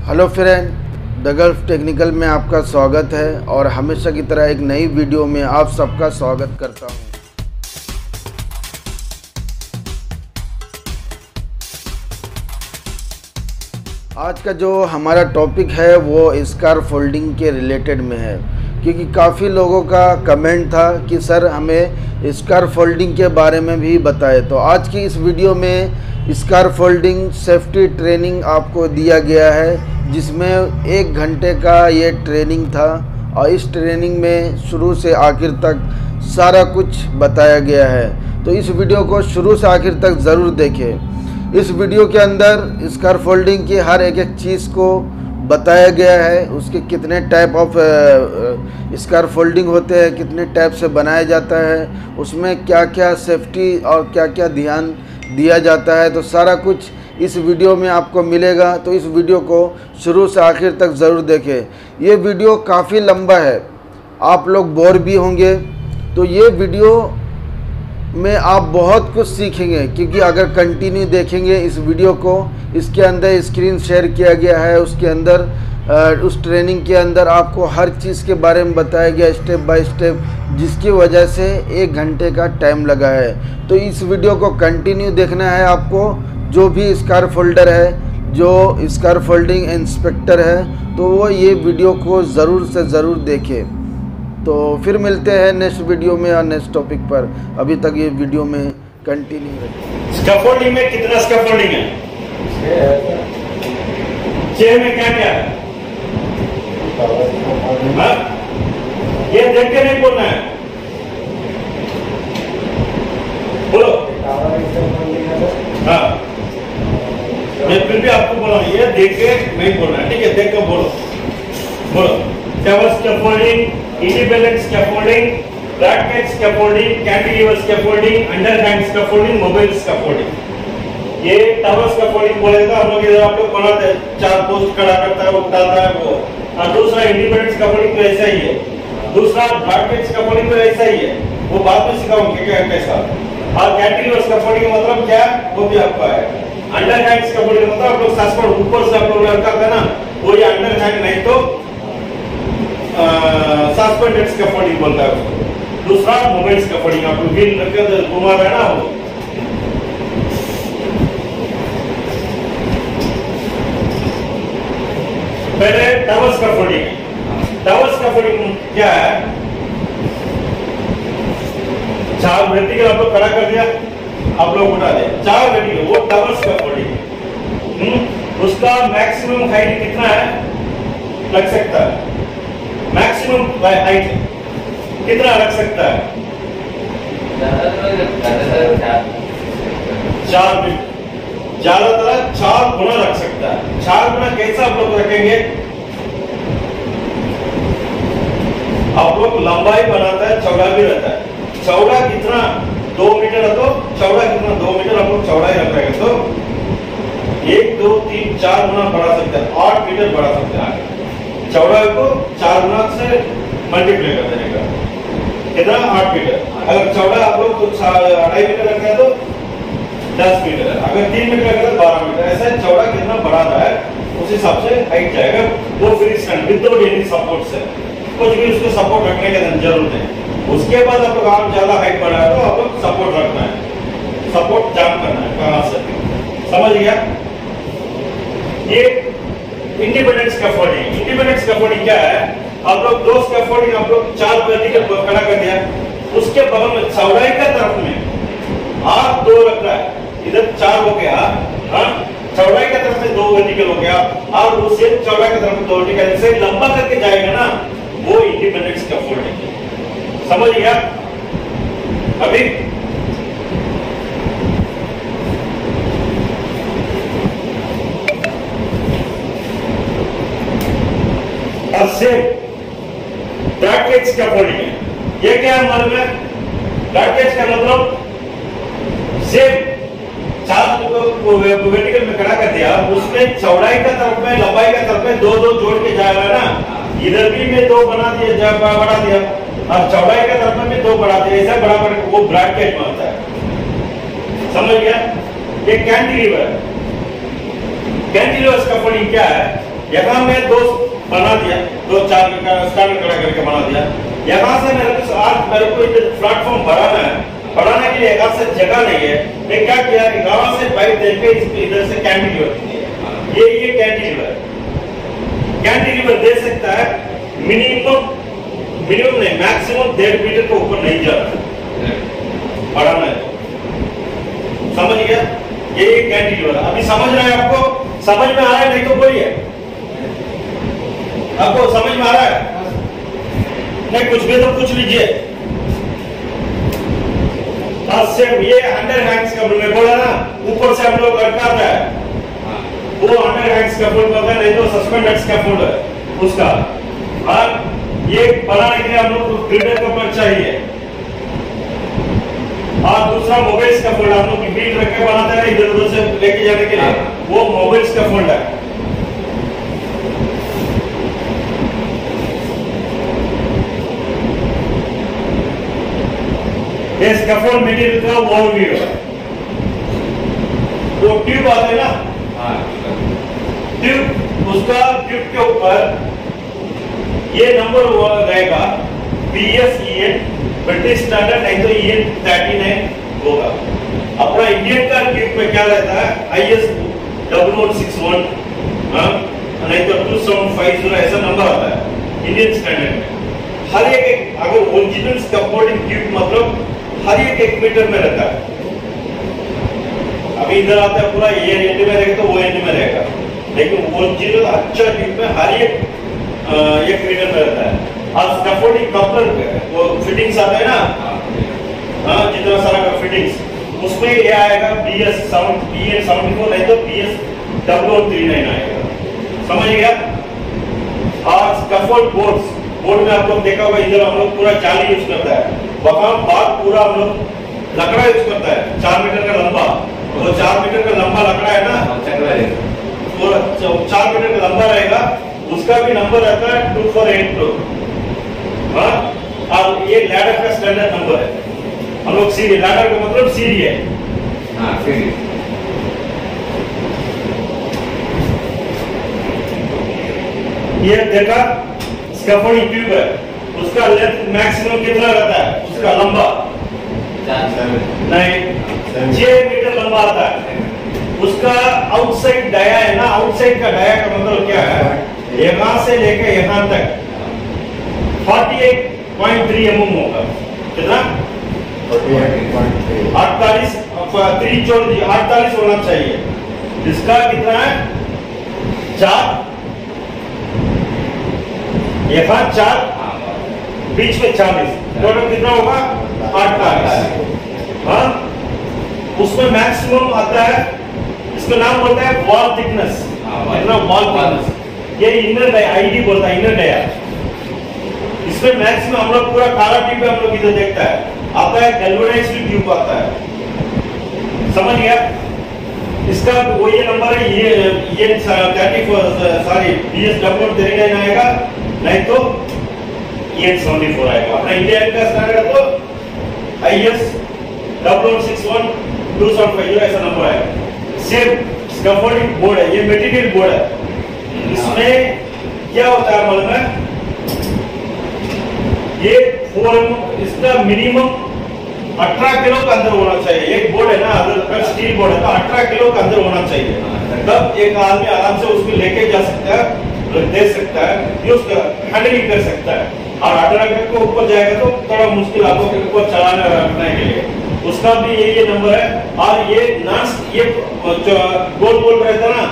Hello friend, the Gulf technical में आपका स्वागत है और हमेशा की तरह एक नई वीडियो में आप सबका स्वागत करता हूँ। आज का जो हमारा टॉपिक है, वो स्कार फोल्डिंग के रिलेटेड में है। क्योंकि काफ़ी लोगों का कमेंट था कि, सर, हमें स्कार फोल्डिंग के बारे में भी बताए। तो आज की इस वीडियो में स्कार फोल्डिंग सेफ्टी ट्रेनिंग आपको दिया गया है, जिसमें एक घंटे का ये ट्रेनिंग था और इस ट्रेनिंग में शुरू से आखिर तक सारा कुछ बताया गया है। तो इस वीडियो को शुरू से आखिर तक ज़रूर देखें। इस वीडियो के अंदर स्कार फोल्डिंग की हर एक एक चीज़ को बताया गया है, उसके कितने टाइप ऑफ़ स्कार फोल्डिंग होते हैं, कितने टाइप से बनाया जाता है, उसमें क्या क्या सेफ्टी और क्या क्या ध्यान दिया जाता है तो सारा कुछ इस वीडियो में आपको मिलेगा। तो इस वीडियो को शुरू से आखिर तक ज़रूर देखें। ये वीडियो काफ़ी लंबा है। आप लोग बोर भी होंगे। तो ये वीडियो में आप बहुत कुछ सीखेंगे, क्योंकि अगर कंटिन्यू देखेंगे इस वीडियो को, इसके अंदर स्क्रीन शेयर किया गया है, उसके अंदर उस ट्रेनिंग के अंदर आपको हर चीज़ के बारे में बताया गया स्टेप बाय स्टेप जिसकी वजह से एक घंटे का टाइम लगा है। तो इस वीडियो को कंटिन्यू देखना है आपको, जो भी स्कार फोल्डर है, जो स्कार फोल्डिंग इंस्पेक्टर है तो वो ये वीडियो को ज़रूर से ज़रूर देखे। तो फिर मिलते हैं नेक्स्ट वीडियो में और नेक्स्ट टॉपिक पर। अभी तक ये वीडियो में कंटिन्यू है स्कैफोल्डिंग में कितना स्कैफोल्डिंग है? छह में क्या क्या है? हाँ? ये देख के नहीं बोलना है। बोलो। हाँ। मैं फिर भी आपको बोला, ये देख के नहीं बोलना है। ठीक है, देख कर बोलो। बोलो। Tower scaffolding independent scaffolding bracket scaffolding cantilever scaffolding underhand scaffolding mobile scaffolding ये टावर स्कैफोल्डिंग बोले तो हम लोग इधर आप लोग बनाते हैं चार पोस्ट खड़ा करता है, वो डालता है वो। और दूसरा इंडिपेंडेंट स्कैफोल्डिंग तो ऐसा ही है। दूसरा ब्रैकेट स्कैफोल्डिंग तो ऐसा ही है। वो बाद में सिखाऊँगी क्या कैसा और कैंटिलीवर स्कैफोल्डिंग मतलब क्या वो भी आपका है। अंडरहैंड स्कैफोल्डिंग मतलब आप लोग सस्पेंड ऊपर से आप लोग लड़का था ना, वो ये अंडरहैंड नहीं तो सस्पेंडेड स्कैफोल्डिंग बोलता है दूसरा मोबाइल स्कैफोल्डिंग आप लोग व्हील रखकर घुमा रहे ना पहले टावर स्कैफोल्डिंग टावर स्कैफोल्डिंग क्या है चार वर्टिकल आप लोग खड़ा कर दिया आप लोग उठा दे चार वर्टिकल वो टावर स्कैफोल्डिंग उसका मैक्सिमम हाइट कितना है लग सकता है मैक्सिमम हाइट कितना रख सकता है चार फीट ज़्यादातर चार गुना रख सकता है। चार गुना कैसा आप लोग रखेंगे? आप लोग लंबाई बनाता है, चौड़ा भी रहता है। चौड़ा कितना? दो मीटर है तो चौड़ा कितना? दो मीटर आप लोग चौड़ा ही रखेंगे तो एक, दो, तीन, चार गुना बढ़ा सकते हैं, आठ मीटर बढ़ा सकते हैं आगे। चौड़ा को चार गुना से मल्टीप्लाई कर का। कितना? आठ मीटर। अगर चौड़ा आप लोग तो अढ़ाई मीटर रखते हैं तो दस मीटर है। अगर तीन मीटर हैं बारह मीटर ऐसा चौड़ा कितना बढ़ा रहा है उस हिसाब से हाइट जाएगा। वो free stand without any support से कुछ भी उसको सपोर्ट रखने की ज़रूरत है। उसके बाद आप लोग आम ज़्यादा हाइट बढ़ा है तो आप लोग सपोर्ट रखना है। सपोर्ट जाम करना है कहाँ से? समझ गया? ये इंडिपेंडेंट स्कैफोल्डिंग इंडिपेंडेंट स्कैफोल्डिंग क्या है? आप लोग दो स्कैफोल्डिंग आप लोग चार वर्टिकल खड़ा कर दिया। उसके बगल में चौड़ाई का तरफ़ में आप दो रख रहा है। इधर चार हो गया हाँ? चौड़ाई का तरफ़ से दो वर्टिकल हो गया, और उसे चौड़ाई का तरफ़ दो वर्टिकल से लंबा करके जाएगा ना, वो इंडिपेंडेंट स्कैफोल्डिंग है। समझ गया? अभी? अब से ब्रैकेट स्कैफोल्डिंग है। ये क्या मालूम है ब्रैकेट का मतलब सेम चार को वर्टिकल में खड़ा कर दिया उसमें चौड़ाई का तरफ़ में लंबाई का तरफ़ में दो दो जोड़ के जाएगा ना। इधर भी में दो बना दिया बढ़ा दिया। और चौड़ाई का तरफ़ में दो बढ़ा दिया। ऐसा बड़ा बड़ा वो ब्रैकेट बनता है। समझ गया? ये कैंटिलीवर कैंटिलीवर का स्कैफोल्डिंग क्या है? यहाँ मैं दो बना दिया। दो चार स्टैंड खड़ा करके बना दिया। यहाँ से मेरे को आज मेरे को प्लेटफॉर्म बढ़ाना है। बढ़ाने के लिए से जगह नहीं है। मैं क्या किया कि गाँव से पाइप दे के इस इधर से कैंटिलीवर ये ये कैंटिलीवर कैंटिलीवर दे सकता है मिनिमम मिनिमम नहीं मैक्सिमम डेढ़ मीटर के ऊपर नहीं जा रहा। बढ़ाना है समझ गया? ये एक कैंटिलीवर अभी समझ रहे हैं आपको? समझ में आ रहा है? नहीं तो बोलिए आपको समझ में आ रहा है? नहीं, कुछ भी तो पूछ लीजिए। सिर्फ़ ये अंडर हैंड्स का मैं बोला ना, ऊपर से हम लोग अटकाता है। वो अंडर हैंड्स का फुल होता है नहीं तो सस्पेंडेड का फुल है उसका। और ये बनाने के लिए हम लोग को ग्रिडर कवर चाहिए। और दूसरा मोबाइल्स का फोल्ड हम लोग की बीट रख के बनाते हैं इधर उधर से लेके जाने के लिए। वो मोबाइल्स का फोल्ड है। ये स्कैफोल्ड मटेरियल का वॉल व्यू है वो ट्यूब आते हैं ना? ट्यूब उसका ट्यूब के ऊपर ये नंबर रहेगा B S E N British standard नहीं तो एन थर्टी नाइन होगा। अपना इंडियन का ट्यूब में क्या रहता है? I S W one six one नहीं तो टू सेवन फाइव ज़ीरो ऐसा नंबर आता है इंडियन स्टैंडर्ड में। हर एक अगर ओरिजिनल स्कैफोल्डिंग ट्यूब मतलब हर एक एक मीटर में रहता है। अभी इधर आता है पूरा ये एंड में रहेगा तो वो एंड में रहेगा लेकिन ओरिजिनल अच्छा ट्यूब में हर एक एक मीटर में रहता है। और स्कैफोल्डिंग कपलर वो फिटिंग्स आते हैं ना? हाँ जितना सारा का फिटिंग्स उसमें ये आएगा B S seven B S seventy four नहीं तो B S W three nine आएगा। समझ गया? और स्कैफोल्ड बोर्ड्स बोर्ड में आप लोग देखा होगा, इधर हम लोग पूरा जाली यूज़ करता है। वहाँ बाद पूरा हम लोग लकड़ा यूज़ करता है। चार मीटर का लंबा। वो चार मीटर का लंबा लकड़ा है ना वो चार मीटर का लंबा रहेगा उसका भी नंबर रहता है टू फोर एट टू हाँ? और ये लैडर का स्टैंडर्ड नंबर है। हम लोग सीढ़ी लैडर का मतलब सीढ़ी है। ये देखा स्कैफोल्डिंग ट्यूब है। उसका लेंथ मैक्सिमम कितना रहता है? उसका लंबा? नहीं। छह मीटर लंबा आता है। उसका आउटसाइड डाया है ना? आउटसाइड का डाया का मतलब क्या है? यहाँ से लेकर यहाँ तक। 48.3 एमएम होगा। कितना? अड़तालीस अड़तालीस होना चाहिए। इसका कितना है? चार। यहाँ चार बीच में चालीस। टोटल कितना होगा? अड़तालीस हाँ? उसमें मैक्सिमम आता है इसका नाम बोलता है वॉल थिकनेस वॉल थिकनेस ये इनर डाया आईडी बोलता है इनर डाया इसमें मैक्सिमम हम लोग पूरा काला ट्यूब हम लोग इधर देखता है। आता है गैल्वेनाइज्ड ट्यूब आता है। समझ गया? इसका वो ये नंबर है ये ये thirty sorry B S W three nine आएगा। नहीं तो ये मटेरियल बोर्ड है. इसमें क्या होता है मालूम है? ये फोर इसका मिनिमम 18 किलो का अंदर होना चाहिए. एक बोर्ड है ना, अगर स्टील बोर्ड है तो 18 किलो का अंदर होना चाहिए. तब एक आदमी आराम से उसको लेके जा सकता है दे सकता है यूज़ हैंडलिंग कर सकता है. और अठारह के ऊपर जाएगा तो थोड़ा मुश्किल आपको ऊपर चलाने, रखने के लिए। उसका भी ये ये नंबर है। और ये नॉन ये गोल गोल रहता ना,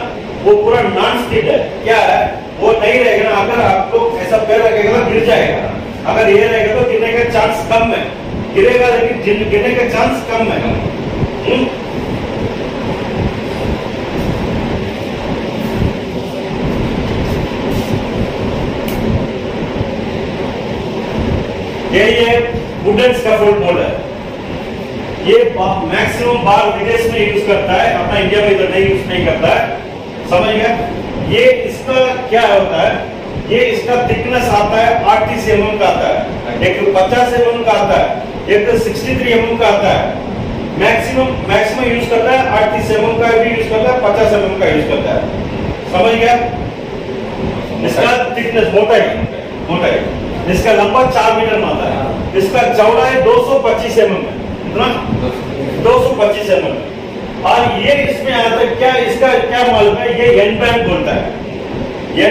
वो पूरा नॉन स्टिक है। क्या है? वो नहीं रहेगा ना। अगर आप लोग ऐसा पैर रखेगा ना, गिर जाएगा। अगर ये रहेगा तो गिरने का चांस कम है। गिरेगा लेकिन गिरने का चांस कम है। हुँ? ये ये वुडन स्कैफोल्ड बोर्ड है। ये मैक्सिमम बार विदेश में यूज़ करता है, अपना इंडिया में इधर नहीं यूज़ नहीं करता है। समझ गया ये इसका क्या होता है? ये इसका थिकनेस आता है, अड़तीस एम का आता है। एक पचास एम का आता है, एक सिक्सटी थ्री एम का आता है। मैक्सिमम मैक्सिमम यूज़ करता है, अड़तीस एम का भी यूज़ करता है, पचास एम का यूज़ करता है। समझ गया इसका थिकनेस मोटाई मोटाई। इसका लंबा चार मीटर में आता है। इसका चौड़ाई 225 एम एम है। इतना? 225 एम एम और ये इसमें आता है क्या इसका क्या मालूम है? ये एन बैंड बोलता है। ये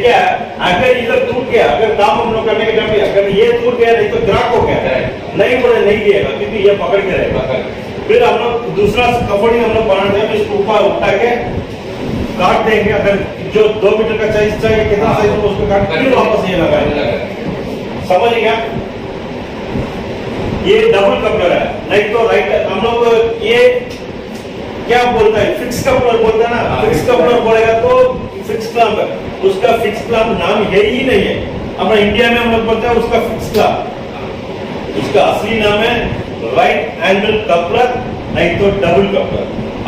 क्या है? अगर इधर टूट गया, अगर काम हम लोग करने के टाइम अगर ये टूट गया, नहीं तो ग्राहक हो गया नहीं बोले, नहीं दिएगा, क्योंकि ये पकड़ के रहेगा। फिर हम लोग दूसरा कपड़ी हम लोग बनाते हैं इसको ऊपर उठा के काट देंगे अगर जो दो मीटर का साइज़ चाहिए कितना हाँ। साइज़ होगा उसको काट फिर वापस ये लगाएँगे समझ गया ये डबल कपलर है। नहीं तो राइट हम लोग ये क्या बोलता है? फिक्स कपलर बोलता है ना? हाँ, फिक्स कपलर बोलेगा तो फिक्स क्लम्प उसका फिक्स क्लम्प नाम यही नहीं है। अपना इंडिया में हम लोग बोलते हैं उसका फिक्स क्लम्प उसका असली नाम है राइट एंगल कपलर नहीं तो डबल कपलर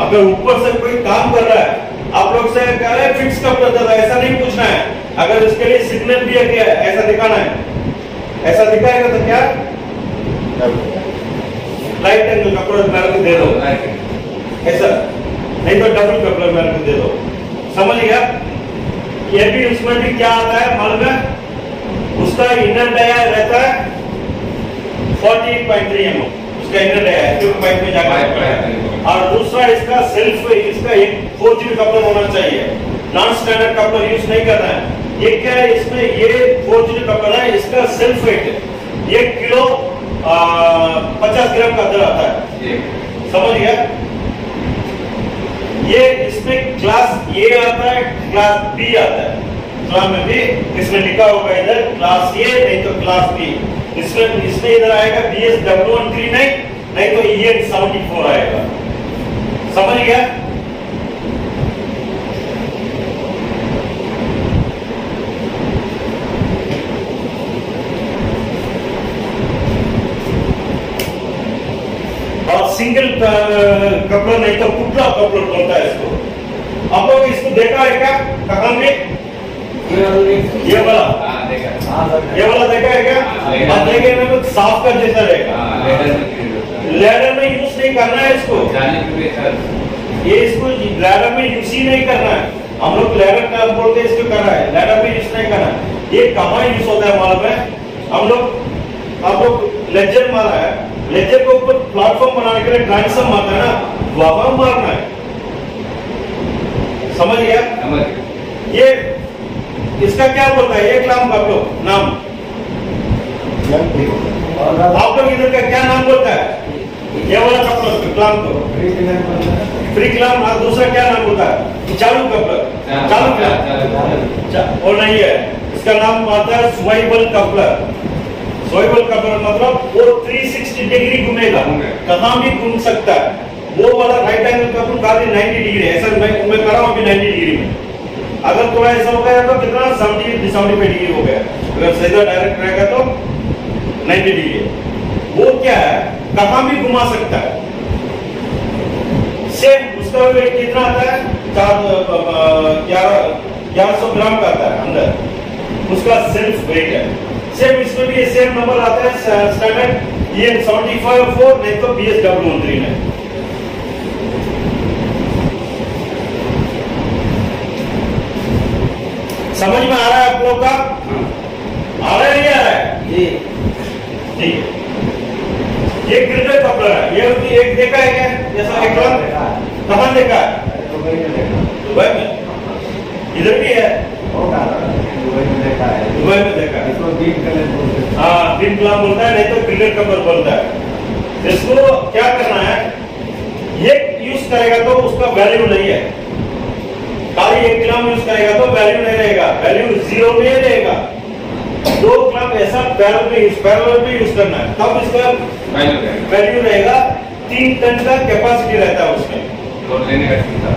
अगर ऊपर से कोई काम कर रहा है आप लोग से कह रहे फिक्स दे रहा है ऐसा नहीं पूछना है। अगर इसके लिए सिग्नल दिया गया है, ऐसा दिखाना है। ऐसा दिखाएगा तो क्या? राइट एंगल कपलर मेरे को दे दो। ऐसा नहीं तो डबल कपलर मेरे को दे दो। समझ गया? ये भी उसमें भी क्या आता है मालूम है उसका इनर डाया रहता है 48.3 एम उसका इनर डाया है ट्यूब पाइप में जाकर। और दूसरा इसका सेल्फ इसका एक फोर जीबी कपलर होना चाहिए। नॉन स्टैंडर्ड कपलर यूज़ नहीं करना है। ये क्या है? इसमें ये फोर जीबी कपलर है, इसका सेल्फ वेट एक किलो पचास ग्राम का अंदर आता है। समझ गया? ये इसमें क्लास ए आता है क्लास बी आता है। क्लास में भी इसमें लिखा होगा इधर क्लास ए नहीं तो क्लास बी इसमें इसमें इधर आएगा B S W one three nine नहीं तो ई एन सेवेंटी फोर आएगा। समझ गया और सिंगल कपलर नहीं तो कुटला कपलर बोलता है इसको। आप लोग इसको देखा है क्या? कहा में ये वाला। ये वाला देखा है क्या? हाँ, देखा। आप देखेंगे तो साफ़ कर जैसा रहेगा। लैडर में नहीं करना है इसको। ये इसको लैडर में यूज़ ही नहीं करना है। हम लोग लैडर का बोलते हैं इसको करना है। लैडर में यूज़ नहीं करना है। ये कहाँ यूज़ होता है मालूम है हम लोग आप लोग लेजर मारा है। लेजर के ऊपर प्लेटफॉर्म बनाने के लिए ट्रांसम मारना है ना वहाँ मारना है। समझ गया? समझ ये इसका क्या बोलता है? एक नाम आप लोग नाम। आप लोग इधर का क्या नाम बोलता है? ये वाला कपड़ा क्लाम को फ्री क्लाम और दूसरा क्या नाम होता है? चालू कपड़ा। चालू क्लाम चा- वो नहीं है। इसका नाम आता है स्वाइबल कपलर स्वाइबल कपलर मतलब वो 360 डिग्री घूमेगा। कहाँ भी घूम सकता है। वो वाला राइट एंगल कपलर खाली 90 डिग्री है। ऐसा मैं मैं कर रहा हूँ अभी 90 डिग्री में। अगर थोड़ा ऐसा हो गया तो कितना? 70 75 डिग्री हो गया। अगर सीधा डायरेक्ट रहेगा तो 90 डिग्री है। वो क्या है? कहाँ भी घुमा सकता है। सेम उसका वेट कितना आता है? चार ग्यारह ग्यारह सौ ग्राम का आता है अंदर। उसका सेल्फ वेट है। सेम इसमें भी सेम नंबर आता है स्टैंडर्ड ये सेवेंटी फाइव फोर नहीं तो बी एस डब्ल्यू थ्री में समझ में आ रहा है आप लोग का? आ रहा है नहीं आ रहा है? ठीक है। ये क्रिकेट कपड़ा है। ये भी एक देखा है क्या? जैसा एक कहाँ देखा है? दुबई में। इधर भी है। दुबई में देखा है। हाँ ग्रीन क्लाब बोलता है, नहीं तो क्रिकेट कपल बोलता है। इसको क्या करना है? ये यूज़ करेगा तो उसका वैल्यू नहीं है। खाली एक ग्राम यूज़ करेगा तो वैल्यू नहीं रहेगा। वैल्यू ज़ीरो में रहेगा। दो ग्राम ऐसा पैरल में यूज़ पैरल में यूज़ करना है। तब इसका वैल्यू रहेगा। तीन टन का कैपेसिटी रहता है उसमें।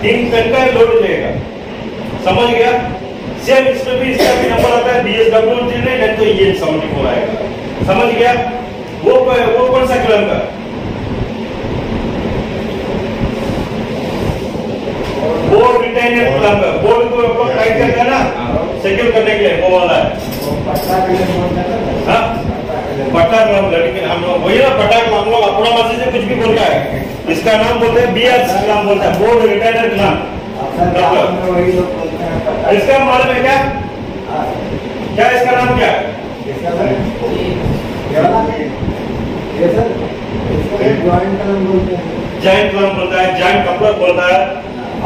तीन टन का लोड लेगा। समझ गया? सेम इसमें भी इसका भी नंबर आता है। बी एस डब्ल्यू नहीं तो ये सेवेंटी फोर आएगा। समझ गया? वो वो कौन सा कलर का? बोर्ड रिटेनर कलर का। बोर्ड को टाइट करके है ना। सिक्योर करने के लिए वो वाला है। हाँ? पट्टा कलम लड़के हम लोग। वही ना पट्टा हम लोग अपना मर्ज़ी से कुछ भी बोलता है। इसका नाम बोलते हैं बी एस कलम बोलता है। बोर्ड रिटेनर कलम इसका मालूम है क्या? क्या इसका नाम क्या? जॉइंट क्लम बोलता है जॉइंट कपलर बोलता है।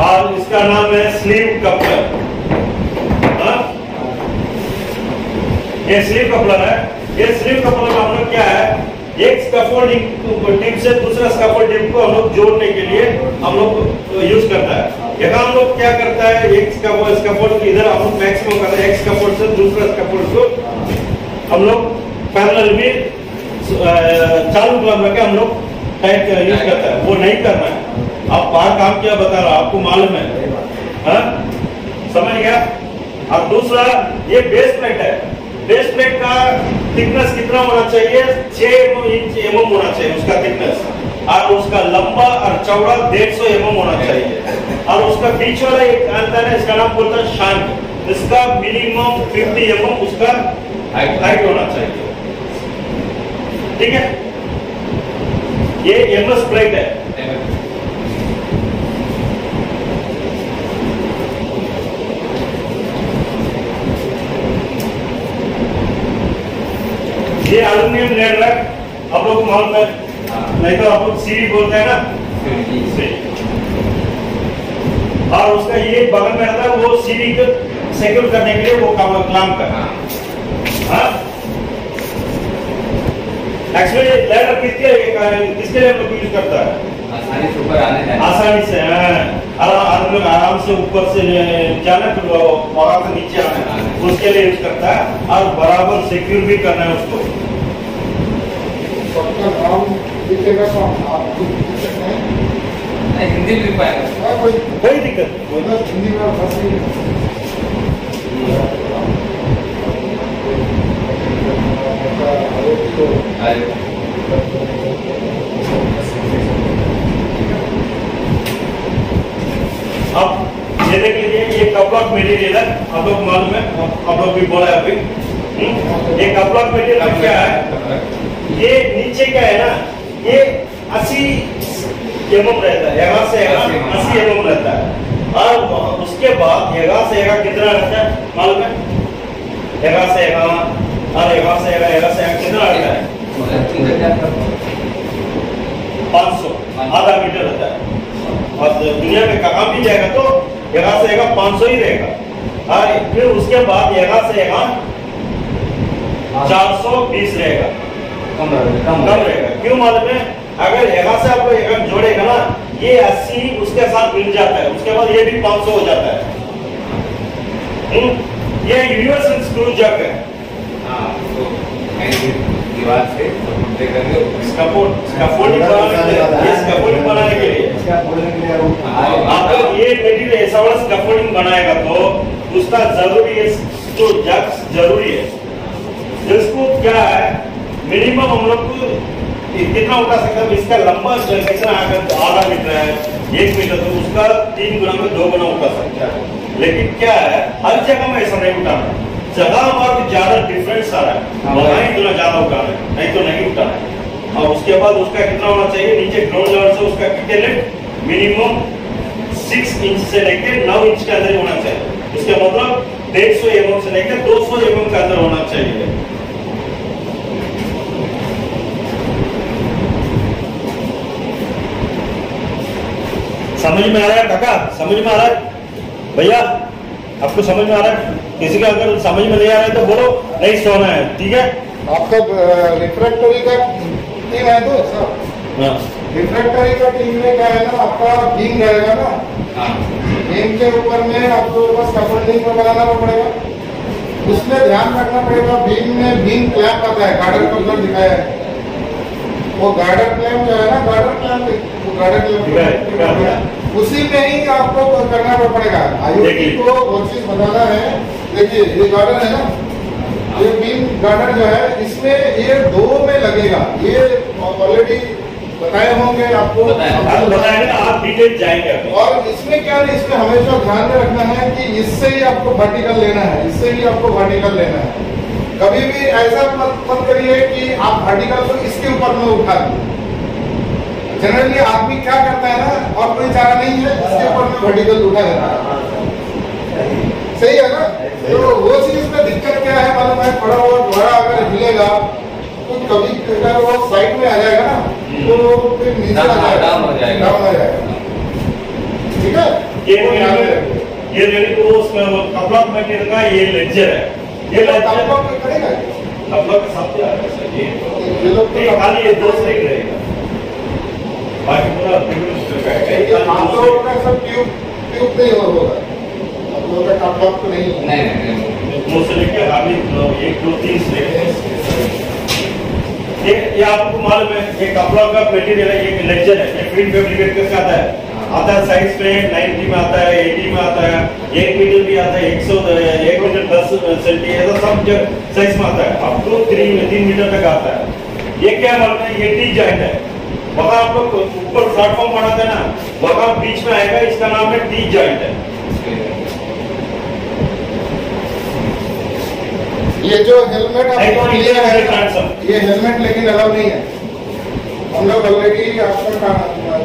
और इसका नाम है स्लीव कपलर हाँ? ये स्लीव कपलर है। ये स्लीव कपलर में हम लोग क्या है? एक स्कैफोल्डिंग टिप से दूसरा स्कैफोल्ड टिप को हम लोग जोड़ने के लिए हम लोग यूज़ करता है। यहाँ हम लोग क्या करता है? एक स्कैफोल्ड इधर हम लोग मैक्सिमम करते हैं। एक स्कैफोल्ड से दूसरा स्कैफोल्ड को हम लोग पैरेलल में चालू क्लम रखे हम लोग टाइट यूज़ करता है। वो नहीं करना है। आप बाहर काम किया बता रहा आपको मालूम है। हाँ? समझ गया? और दूसरा, ये बेस प्लेट है। बेस प्लेट का थिकनेस कितना होना चाहिए? छह इंच एम होना चाहिए उसका थिकनेस और उसका लंबा और चौड़ा डेढ़ सौ एम होना चाहिए। और उसका बीच वाला एक अंतर है इसका नाम बोलता है शांत इसका मिनिमम फिफ्टी एम उसका हाइट होना चाहिए। ठीक है? ये एमएस प्लेट है। ये एल्यूमिनियम लेड रैक आप लोग को मालूम है नहीं तो आप लोग सीढ़ी बोलते हैं ना? और उसका ये बगल में रहता है वो सीढ़ी को सिक्योर करने के लिए वो काम काम कर हाँ। एक्चुअली लेडर किसके किसके लिए यूज़ करता है? आसानी से ऊपर आने जाने आसानी से हाँ। आराम लोग आराम से ऊपर से जाना फिर वो वहाँ से नीचे आना। उसके लिए यूज़ करता है और बराबर सिक्योर भी करना है उसको। तो हैं। हिंदी लिख पाएगा। हाँ, कोई कोई दिक्कत हिंदी में अब ये देख लीजिए ये कपलॉक मटेरियल है आप लोग मालूम है? आप लोग भी बोला है अभी। हम्म? ये कपलॉक मटेरियल क्या है? ये नीचे का है ना? ये अस्सी एम रहता है। यहाँ से यहाँ अस्सी एम रहता है। और उसके बाद यहाँ से यहाँ कितना रहता है? मालूम है? यहाँ से यहाँ और यहाँ से यहाँ यहाँ से यहाँ कितना रहता है? पाँच सौ। आधा मीटर रहता है। और दुनिया में कहाँ भी जाएगा तो यहाँ से यहाँ पाँच सौ ही रहेगा। और फिर उसके बाद यहाँ से यहाँ चार सौ बीस रहेगा। कम रहेगा कम कम रहेगा। क्यों मालूम है? अगर यहाँ से आपको यहाँ जोड़ेगा ना ये अस्सी उसके साथ मिल जाता है। उसके बाद ये भी पाँच सौ हो जाता है। हम्म? ये यूनिवर्सल स्क्रू जग है। हाँ तो दीवार से सपोर्ट करके स्कैफोल्ड स्कैफोल्डिंग बनाने के लिए ये स्कैफोल्डिंग बनाने के लिए। अगर ये मटेरियल ऐसा वाला स्कैफोल्डिंग बनाएगा तो उसका ज़रूरी है जो जग ज़रूरी है। जिसको क्या है मिनिमम हम लोग को कितना उठा सकते हैं इसका लंबा जो कितना अगर आधा मीटर है एक मीटर तो उसका तीन गुना में दो गुना उठा सकता है। लेकिन क्या है हर जगह में ऐसा नहीं उठाना। जगह को ज़्यादा डिफरेंस आ रहा है। वहाँ ही इतना ज़्यादा उठाना है। नहीं तो नहीं उठाना है। और उसके बाद उसका कितना होना चाहिए? नीचे ग्राउंड लेवल से उसका कितने लिफ्ट मिनिमम सिक्स इंच से लेकर नौ इंच के अंदर होना चाहिए। इसका मतलब डेढ़ सौ एम से लेकर दो सौ एम के अंदर होना चाहिए। समझ में आ रहा है काका? समझ में आ रहा है? भैया आपको समझ में आ रहा है? किसी का अगर समझ में नहीं आ रहा है तो बोलो नहीं सोना है ठीक है? आपका रिफ्रैक्टरी का टीम है तो सर। हाँ। रिफ्रैक्टरी का टीम में क्या है ना आपका बीम रहेगा ना। हाँ। बीम के ऊपर में आपको बस को बनाना पड़ेगा। उसमें ध्यान रखना पड़ेगा बीम में बीम क्लैप आता है गार्डर को उधर दिखाया है। वो गार्डर क्लैप जो है ना गार्डर क्लैप वो दिखाया। क्लैप उसी में ही आपको करना पड़ेगा। आईओटी को वो चीज़ बताना है। देखिए ये गार्डर है ना? ये बीम गार्डर जो है इसमें ये दो में लगेगा। ये ऑलरेडी बताए होंगे आपको। आप बताएँगे ना आप डिटेल जाएँगे और इसमें क्या है इसमें हमेशा ध्यान में रखना है कि इससे ही आपको वर्टिकल लेना है। इससे ही आपको वर्टिकल लेना है। कभी भी ऐसा मत मत करिए कि आप वर्टिकल को इसके ऊपर में उठा दें जनरली आदमी क्या करता है ना और कोई चारा नहीं है उसके ऊपर में वर्टिकल उठा देता सही है ना? तो वो चीज़ में दिक्कत क्या है मतलब मैं थोड़ा बहुत घोड़ा अगर हिलेगा तो कभी अगर वो साइड में आ जाएगा ना तो फिर नीचे आ जाएगा। डाउन हो जाएगा। ठीक है? ये तो ये देखो उसमें वो कपड़ा में मैकेनिक का ये लेजर है। ये लेजर कपड़ा करेगा? कपड़ा सब का सब ये। ये लोग तो खाली ये दो सही रहेगा है दो लोगों का सब ट्यूब ट्यूब नहीं होगा आप लोगों का कपड़ा तो नहीं नहीं नहीं दो से लेके आगे एक दो तीन से ये आपको मालूम है ये कपड़ा का मटेरियल है ये लेजर है ये फ़ील्ड फैब्रिकेट कैसे आता है आता है साइज़ पे 90 में आता है 80 में आता है एक मीटर भी आता है 100 एक मीटर 10 सेंटी ऐसा सब साइज़ में आता है अप टू तीन तीन मीटर तक आता है। ये क्या मालूम है, ये टी जॉइंट है। वहाँ आप लोग ऊपर प्लेटफॉर्म बनाते हैं ना वहाँ बीच में आएगा इसका नाम है टी जॉइंट है ये जो हेलमेट आप लोग लिए हैं ये हेलमेट लेकिन अलाउ नहीं है। हम लोग ऑलरेडी आपका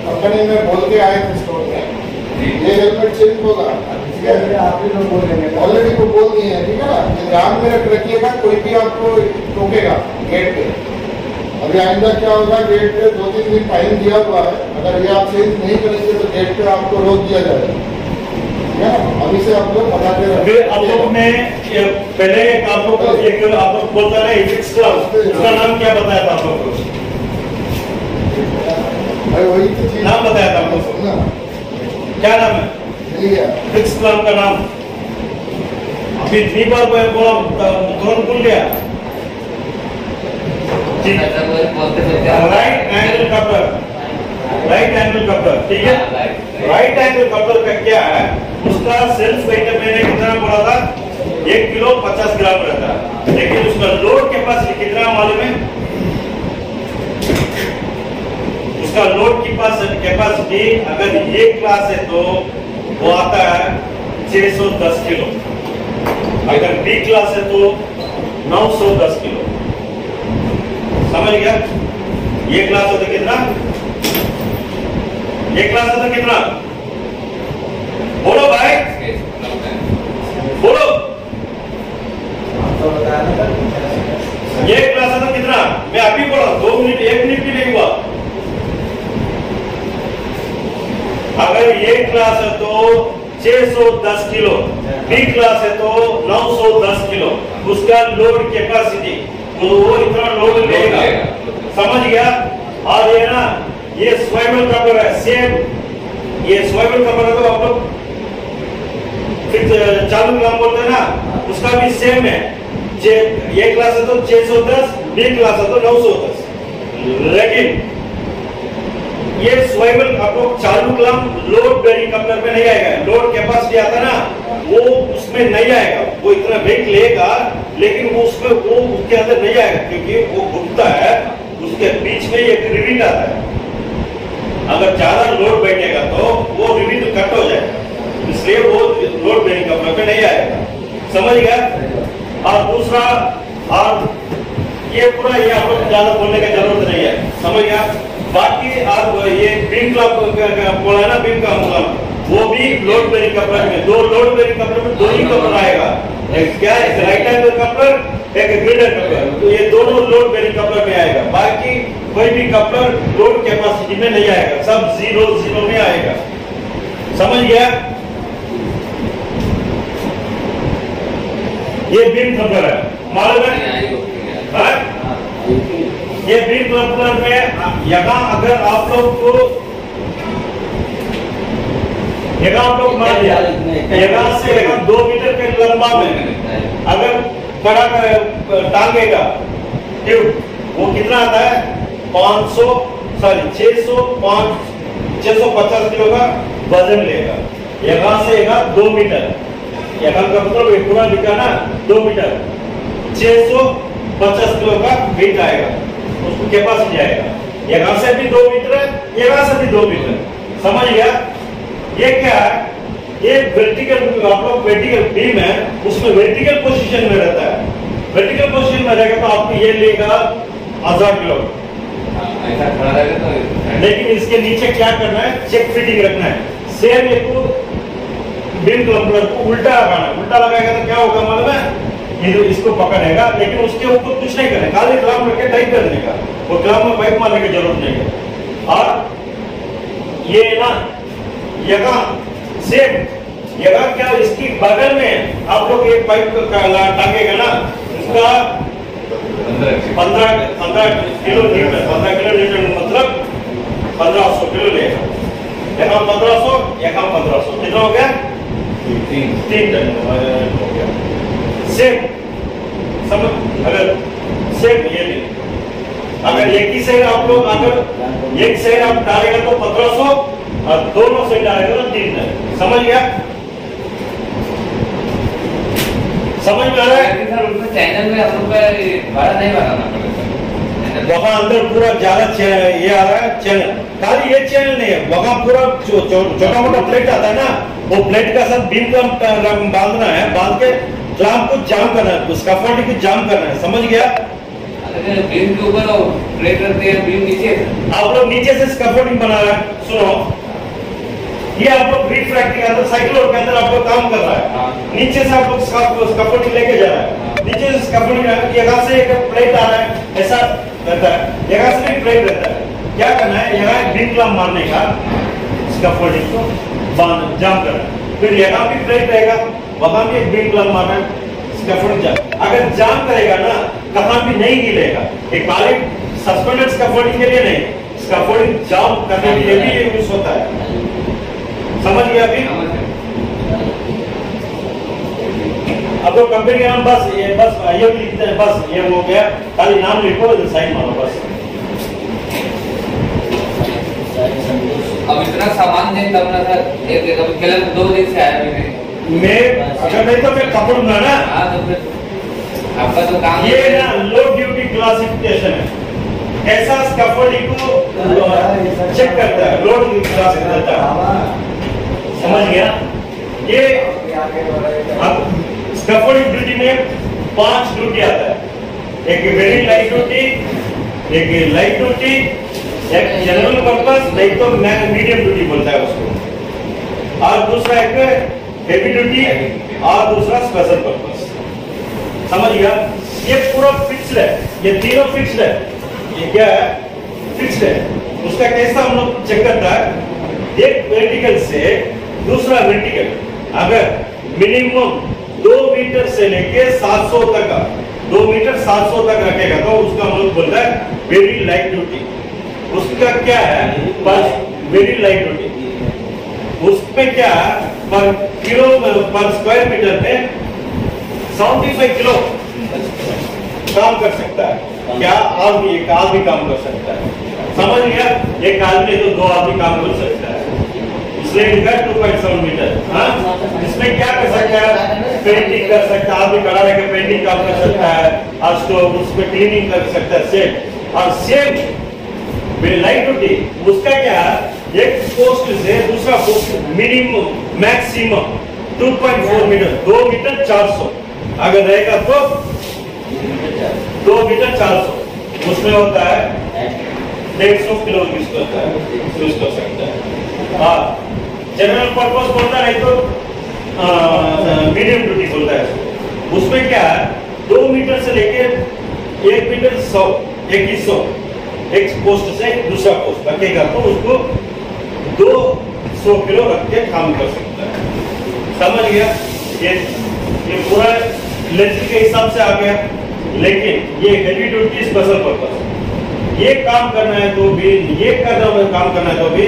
कंपनी में बोल के आए थे स्टोर में। ये हेलमेट चेंज होगा ऑलरेडी को बोल दिए हैं ठीक है ना? ध्यान में रख रखिएगा कोई भी आपको टोकेगा गेट पे। अभी आइंदा क्या होगा गेट पे दो तीन दिन टाइम दिया हुआ है। अगर ये आप चेंज नहीं करेंगे तो गेट पे आपको रोक दिया जाएगा। है अभी से आप लोग बता के आप लोग ने पहले एक आप लोग को एक आप लोग बोलता है उसका नाम क्या बताया था आप लोग को? भाई वही तो चीज़। नाम बताया था आपको। सुनना क्या नाम है? गया क्लब का नाम। अभी इतनी बार बोला तुरंत भूल गया ठीक अच्छा वो बोलते बोलते right angle coupler right angle coupler ठीक है? Right, right. Right angle coupler का क्या है? उसका सेल्फ वेट मैंने कितना बोला था? एक किलो पचास ग्राम रहता है लेकिन उसका लोड कैपेसिटी कितना मालूम है? उसका लोड की पास कैपेसिटी अगर ये क्लास है तो वो आता है 610 किलो। अगर बी क्लास है तो 910 किलो। समझ गया? ये क्लास होता कितना? ये क्लास होता कितना? बोलो भाई। बोलो। ये क्लास होता कितना? मैं अभी बोला दो मिनट, एक मिनट भी नहीं हुआ। अगर ये क्लास है तो 610 किलो, बी क्लास है तो 910 किलो, उसका लोड कैपेसिटी तो वो इतना लोड लेगा समझ गया और ये ना ये स्वयं कपड़ है सेम ये स्वयं कपड़ तो आप लोग चालू नाम बोलते ना उसका भी सेम है ये क्लास है तो 610 बी क्लास है तो 910 लेकिन ये स्वाइबल आप लोग चालू ग्राम लोड बेरिंग कपलर में नहीं आएगा। लोड कैपेसिटी आता ना, वो उसमें नहीं आएगा। वो इतना वेट लेगा लेकिन वो उसमें, वो उसके अंदर नहीं आएगा, क्योंकि वो घूमता है, उसके बीच में एक रिविट आता है। अगर ज़्यादा लोड बैठेगा तो वो रिविट कट हो जाएगा। इसलिए वो लोड बेरिंग कपलर में नहीं आएगा। समझ गया? और दूसरा, और ये पूरा ये आप लोग ज़्यादा बोलने की ज़रूरत नहीं है। समझ गया? बाकी आप ये बीम का बोला है ना बीम का मतलब वो भी लोड बेरिंग कपलर में दो लोड बेरिंग कपलर में दो ही कपलर आएगा। एक क्या एक राइट एंगल कपलर एक ग्रेडर कपलर तो ये दोनों लोड बेरिंग कपलर में आएगा। बाकी कोई भी कपलर लोड कैपेसिटी में नहीं आएगा सब ज़ीरो ज़ीरो में आएगा। समझ गया? ये बीम कपलर है। मालूम है? हाँ? ये बीम कपलर में यहाँ अगर आप लोग को यहाँ आप लोग मान लिया। यहाँ से यहाँ दो मीटर के लंबा में। अगर कड़ा कर- टांगेगा। ट्यूब वो कितना आता है? 500 सॉरी 600 पाँच 650 किलो का वज़न लेगा। यहाँ से यहाँ दो मीटर। यहाँ का मतलब पूरा लिखा ना दो मीटर। 650 किलो का वेट आएगा। उसको कैपेसिटी आएगा यहाँ से भी दो मीटर है यहाँ से भी दो मीटर समझ गया? ये क्या है? ये वर्टिकल आप लोग वर्टिकल बीम है उसमें वर्टिकल पोजीशन में रहता है। वर्टिकल पोजीशन में रहेगा तो आपको ये लेगा हज़ार किलो। ऐसा खड़ा रहेगा तो लेकिन इसके नीचे क्या करना है? चेक फिटिंग रखना है। सेम ये को बीम को उल्टा लगाना उल्टा लगाएगा तो क्या होगा मालूम है? ये जो इसको पकड़ेगा लेकिन उसके ऊपर कुछ नहीं करेगा। खाली क्लम रखे टाइट कर देगा। वो क्लम में पाइप मारने की ज़रूरत नहीं है। और ये ना यहाँ सेम यहाँ क्या इसकी बगल में आप लोग एक पाइप टांगेगा ना इसका पंद्रह पंद्रह किलो लीटर पंद्रह किलो लीटर मतलब पंद्रह सौ किलो लेगा यहाँ पंद्रह सौ यहाँ पंद्रह सौ। कितना हो गया? तीन। तीन। टन हो गया सेम समझ अगर सेम ये भी। अगर एक ही साइड आप लोग अगर एक साइड आप डालेगा तो पंद्रह सौ और दोनों साइड डालेगा तो तीन टन समझ गया? समझ में आ रहा है? चैनल में हम लोग का ये नहीं बनाना वहाँ अंदर पूरा ज़्यादा ये आ रहा है चैनल खाली ये चैनल नहीं है वहाँ पूरा छोटा मोटा प्लेट आता है ना वो प्लेट का साथ बीम क्लम्प बांधना है बाँध के क्लैंप को जाम करना है उसका फोल्डिंग को जाम करना है समझ गया? अगर बीम के ऊपर वो प्लेट रखते हैं बीम नीचे। आप लोग नीचे से स्कैफोल्डिंग बना रहे हैं सुनो। ये आप लोग ग्रिड फ्रैक्ट के अंदर साइकिल के अंदर आप लोग काम कर रहा है। हाँ। नीचे से आप लोग स्कैफोल्डिंग लेके जा रहा है। नीचे से स्कैफोल्डिंग यहाँ से एक प्लेट आ रहा है ऐसा रहता है। यहाँ से भी प्लेट रहता है। क्या करना है यहाँ बीम क्लम मारने का स्कैफोल्डिंग को बाँध जाम करना फिर यहाँ भी प्लेट रहेगा। वहाँ भी एक बीम क्लम मारना स्कैफोल्डिंग जाम अगर जाम करेगा ना, कहाँ भी नहीं हिलेगा। एक खाली सस्पेंडेड स्कैफोल्डिंग के लिए नहीं स्कैफोल्डिंग जाम करने के लिए भी यूज़ होता है। समझ गया अभी? अब तो कंपनी का नाम बस ये बस ये लिखते हैं बस ये हो गया। खाली नाम लिखो साइन मारो, बस। अब इतना सामान नहीं तब ना सर एक एक अभी कल दो दिन से आया नहीं मैं अगर नहीं तो मैं कपड़ूँगा ना। आपका तो काम ये ना लो ड्यूटी क्लासिफिकेशन है। ऐसा स्कैफोल्डिंग को चेक करता है लोड क्लास करता है। समझ गया? ये अब स्कैफोल्डिंग ड्यूटी में पाँच ड्यूटी आता है। एक वेरी लाइट ड्यूटी एक लाइट ड्यूटी एक जनरल पर्पस नहीं तो मैं मीडियम ड्यूटी बोलता है उसको। और दूसरा एक हेवी ड्यूटी और दूसरा स्पेशल पर्पस समझ गया? ये पूरा फिक्स्ड है. ये तीनों फिक्स्ड है. ये क्या है? फिक्स्ड है. उसका कैसा हम लोग चेक करता है. एक वर्टिकल से दूसरा वर्टिकल अगर मिनिमम दो मीटर से लेके 700 तक का, दो मीटर 700 तक रखेगा तो उसका हम लोग बोलता है वेरी लाइट ड्यूटी उसका क्या है? पर वेरी लाइट ड्यूटी उसमें क्या पर किलो पर स्क्वायर मीटर में 75 किलो काम कर सकता है। क्या आदमी, एक आदमी काम कर सकता है? समझ गया? एक आदमी तो दो आदमी काम कर सकता है। इसलिए टू पॉइंट सेवन मीटर इसमें क्या कर सकता है? पेंटिंग कर सकता है, आदमी रहकर पेंटिंग काम कर सकता है। उसमें क्लीनिंग कर सकता है सेम और सेम लाइट ड्यूटी उसका क्या? एक पोस्ट से दूसरा पोस्ट मिनिमम मैक्सिमम 2.4 मीटर दो मीटर 400 अगर रहेगा तो दो मीटर 400 उसमें होता है डेढ़ सौ किलो यूज़ करता है, यूज़ कर सकता है। हाँ जनरल पर्पस बोलता है तो मीडियम ड्यूटी बोलता है। उसमें क्या है, दो मीटर से लेके एक मीटर सौ इक्कीस सौ। एक पोस्ट से दूसरा पोस्ट रखेगा तो उसको दो सौ किलो रख के काम कर सकता है। समझ गया? ये ये पूरा लेंथ के हिसाब से आ गया। लेकिन ये हेवी ड्यूटी स्पेशल पर्पस ये काम करना है तो भी, ये करना है काम करना है तो भी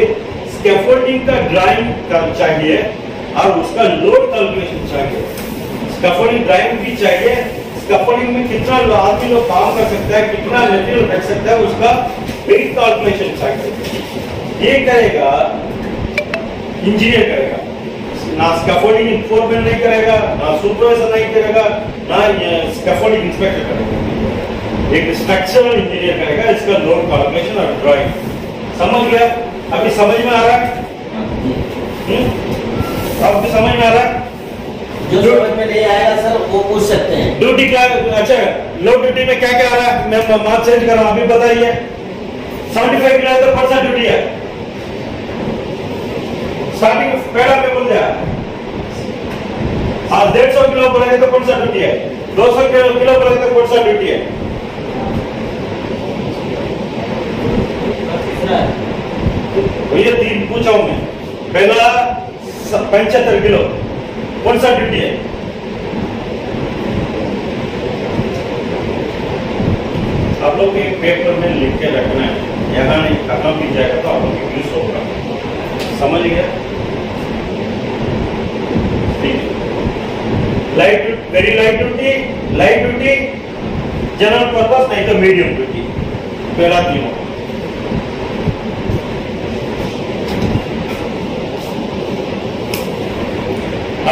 स्कैफोल्डिंग का ड्राइंग कर चाहिए और उसका लोड कैलकुलेशन चाहिए। स्कैफोल्डिंग ड्राइंग भी चाहिए। स्कैफोल्डिंग में कितना आदमी लोग काम कर सकता है, कितना मटेरियल रख सकता है, उसका वेट कैलकुलेशन चाहिए। ये करेगा इंजीनियर करेगा। ना स्कैफोल्डिंग इंफोर्मेंट नहीं करेगा ना सुपरवाइजर नहीं करेगा ना स्कैफोल्डिंग इंस्पेक्टर करेगा। एक स्ट्रक्चरल इंजीनियर करेगा इसका लोड कैलकुलेशन और ड्राइंग समझ गया? अभी समझ में आ रहा है? हम्म? अब भी समझ में आ रहा है? जो समझ में नहीं आएगा सर वो पूछ सकते हैं। ड्यूटी क्या अच्छा लो ड्यूटी में क्या क्या आ रहा है? मैं मार्क्स चेंज कर रहा हूँ अभी बताइए। Seventy five kilometre percent duty है। स्टार्टिंग पहला पे बोल दिया। हाँ डेढ़ सौ किलो बोलेंगे तो कौन सा ड्यूटी है? दो सौ किलो किलो बोलेंगे तो कौन सा ड्यूटी है? तीसरा है पहला पंचहत्तर किलो। कौन सा ड्यूटी है? आप लोग एक पेपर में लिख के रखना है। यहाँ नहीं करना भी जाएगा तो आप लोग यूज़ होगा। समझ गया ठीक है light very light duty light duty general purpose नहीं तो मीडियम ड्यूटी पहला तीनों।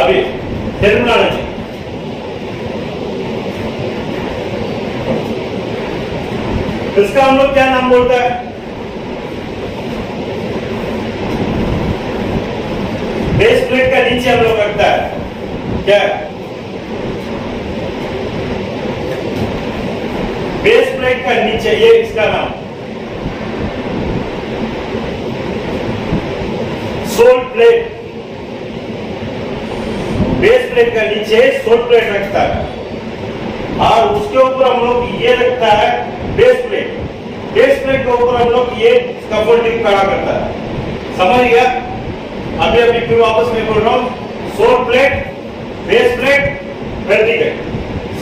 अभी टर्मिनोलॉजी इसका हम लोग क्या नाम बोलते हैं? बेस प्लेट का नीचे हम लोग रखता है। क्या? बेस प्लेट का नीचे इसका नाम। सोल प्लेट बेस प्लेट का नीचे सोल प्लेट रखता है। और उसके ऊपर हम लोग ये रखता है बेस प्लेट बेस प्लेट के ऊपर हम लोग ये स्कैफोल्डिंग खड़ा करता है। समझ गया? अभी अभी फिर वापस मैं बोल रहा हूँ। Sole plate base plate vertical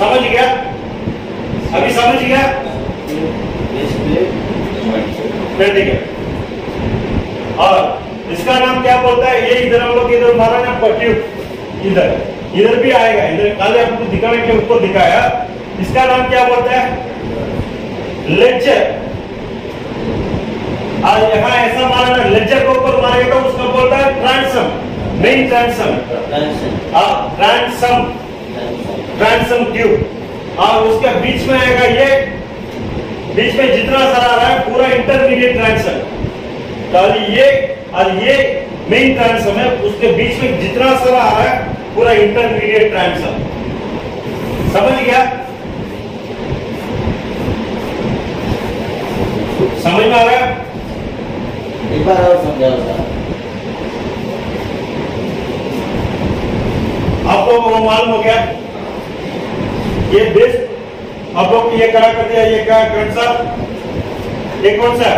समझ गया? अभी समझ गया? वर्टिकल और इसका नाम क्या बोलता है? ये इधर हम लोग इधर मारा ना पट्टी इधर। इधर भी आएगा इधर। कल आपको दिखाने के ऊपर दिखाया। इसका नाम क्या बोलता है? लेक्चर आज यहाँ ऐसा मारा ना लेक्चर के ऊपर मारेगा तो उसका बोलता है transom main transom transom transom tube और उसके बीच में आएगा ये बीच में जितना सारा आ रहा है पूरा इंटरमीडिएट ट्रांसम तो ये और ये मेन ट्रांसम है उसके बीच में जितना सारा आ रहा है पूरा इंटरमीडिएट ट्रांसम समझ गया? समझ में आ रहा है? एक बार और समझाओ आपको मालूम हो गया? ये बेस आप लोग ये करा कर दिया, ये क्या कौन सा ये कौन सा?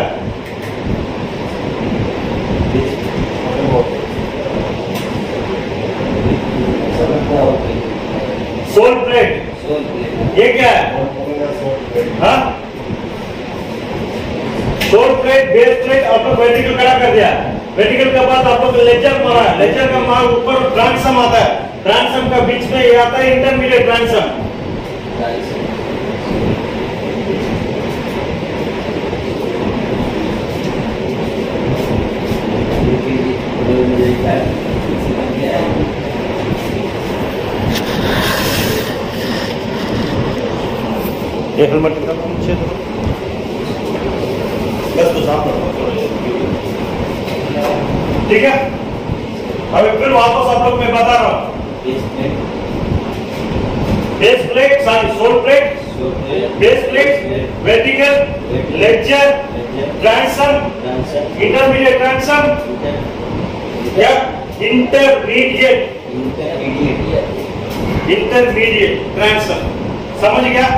सोल प्लेट ये क्या है? सोल प्लेट बेस प्लेट आप लोग वर्टिकल खड़ा कर दिया। वर्टिकल के बाद आप लोग लेजर मारा। लेजर का मार ऊपर ट्रांसम आता है। ट्रांसम का बीच में ये आता है इंटरमीडिएट ट्रांसम ये हेलमेट का पीछे दो। बस तो साफ़ ठीक है? अभी फिर वापस आप लोग मैं बता रहा हूँ। Base plate sorry sole plate base plate vertical ledger transom intermediate transom या इंटरमीडिएट इंटरमीडिएट ट्रांसम समझ गया?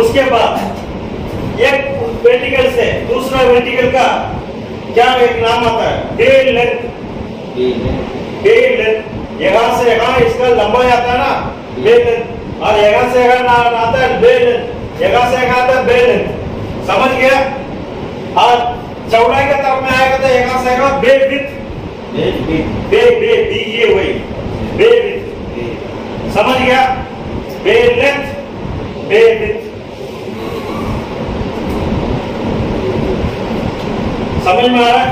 उसके बाद एक वर्टिकल से दूसरा वर्टिकल का क्या एक नाम आता है? डे लेंथ डे लेंथ यहाँ से यहाँ इसका लंबाई आता है ना? डे लेंथ और यहाँ से यहाँ ना आता है बे लेंथ यहाँ से यहाँ आता है बे लेंथ समझ गया? और चौड़ाई का तरफ़ में आएगा तो यहाँ से यहाँ बे विथ बे बे बी ये वही बे समझ गया बे बे समझ में आ रहा है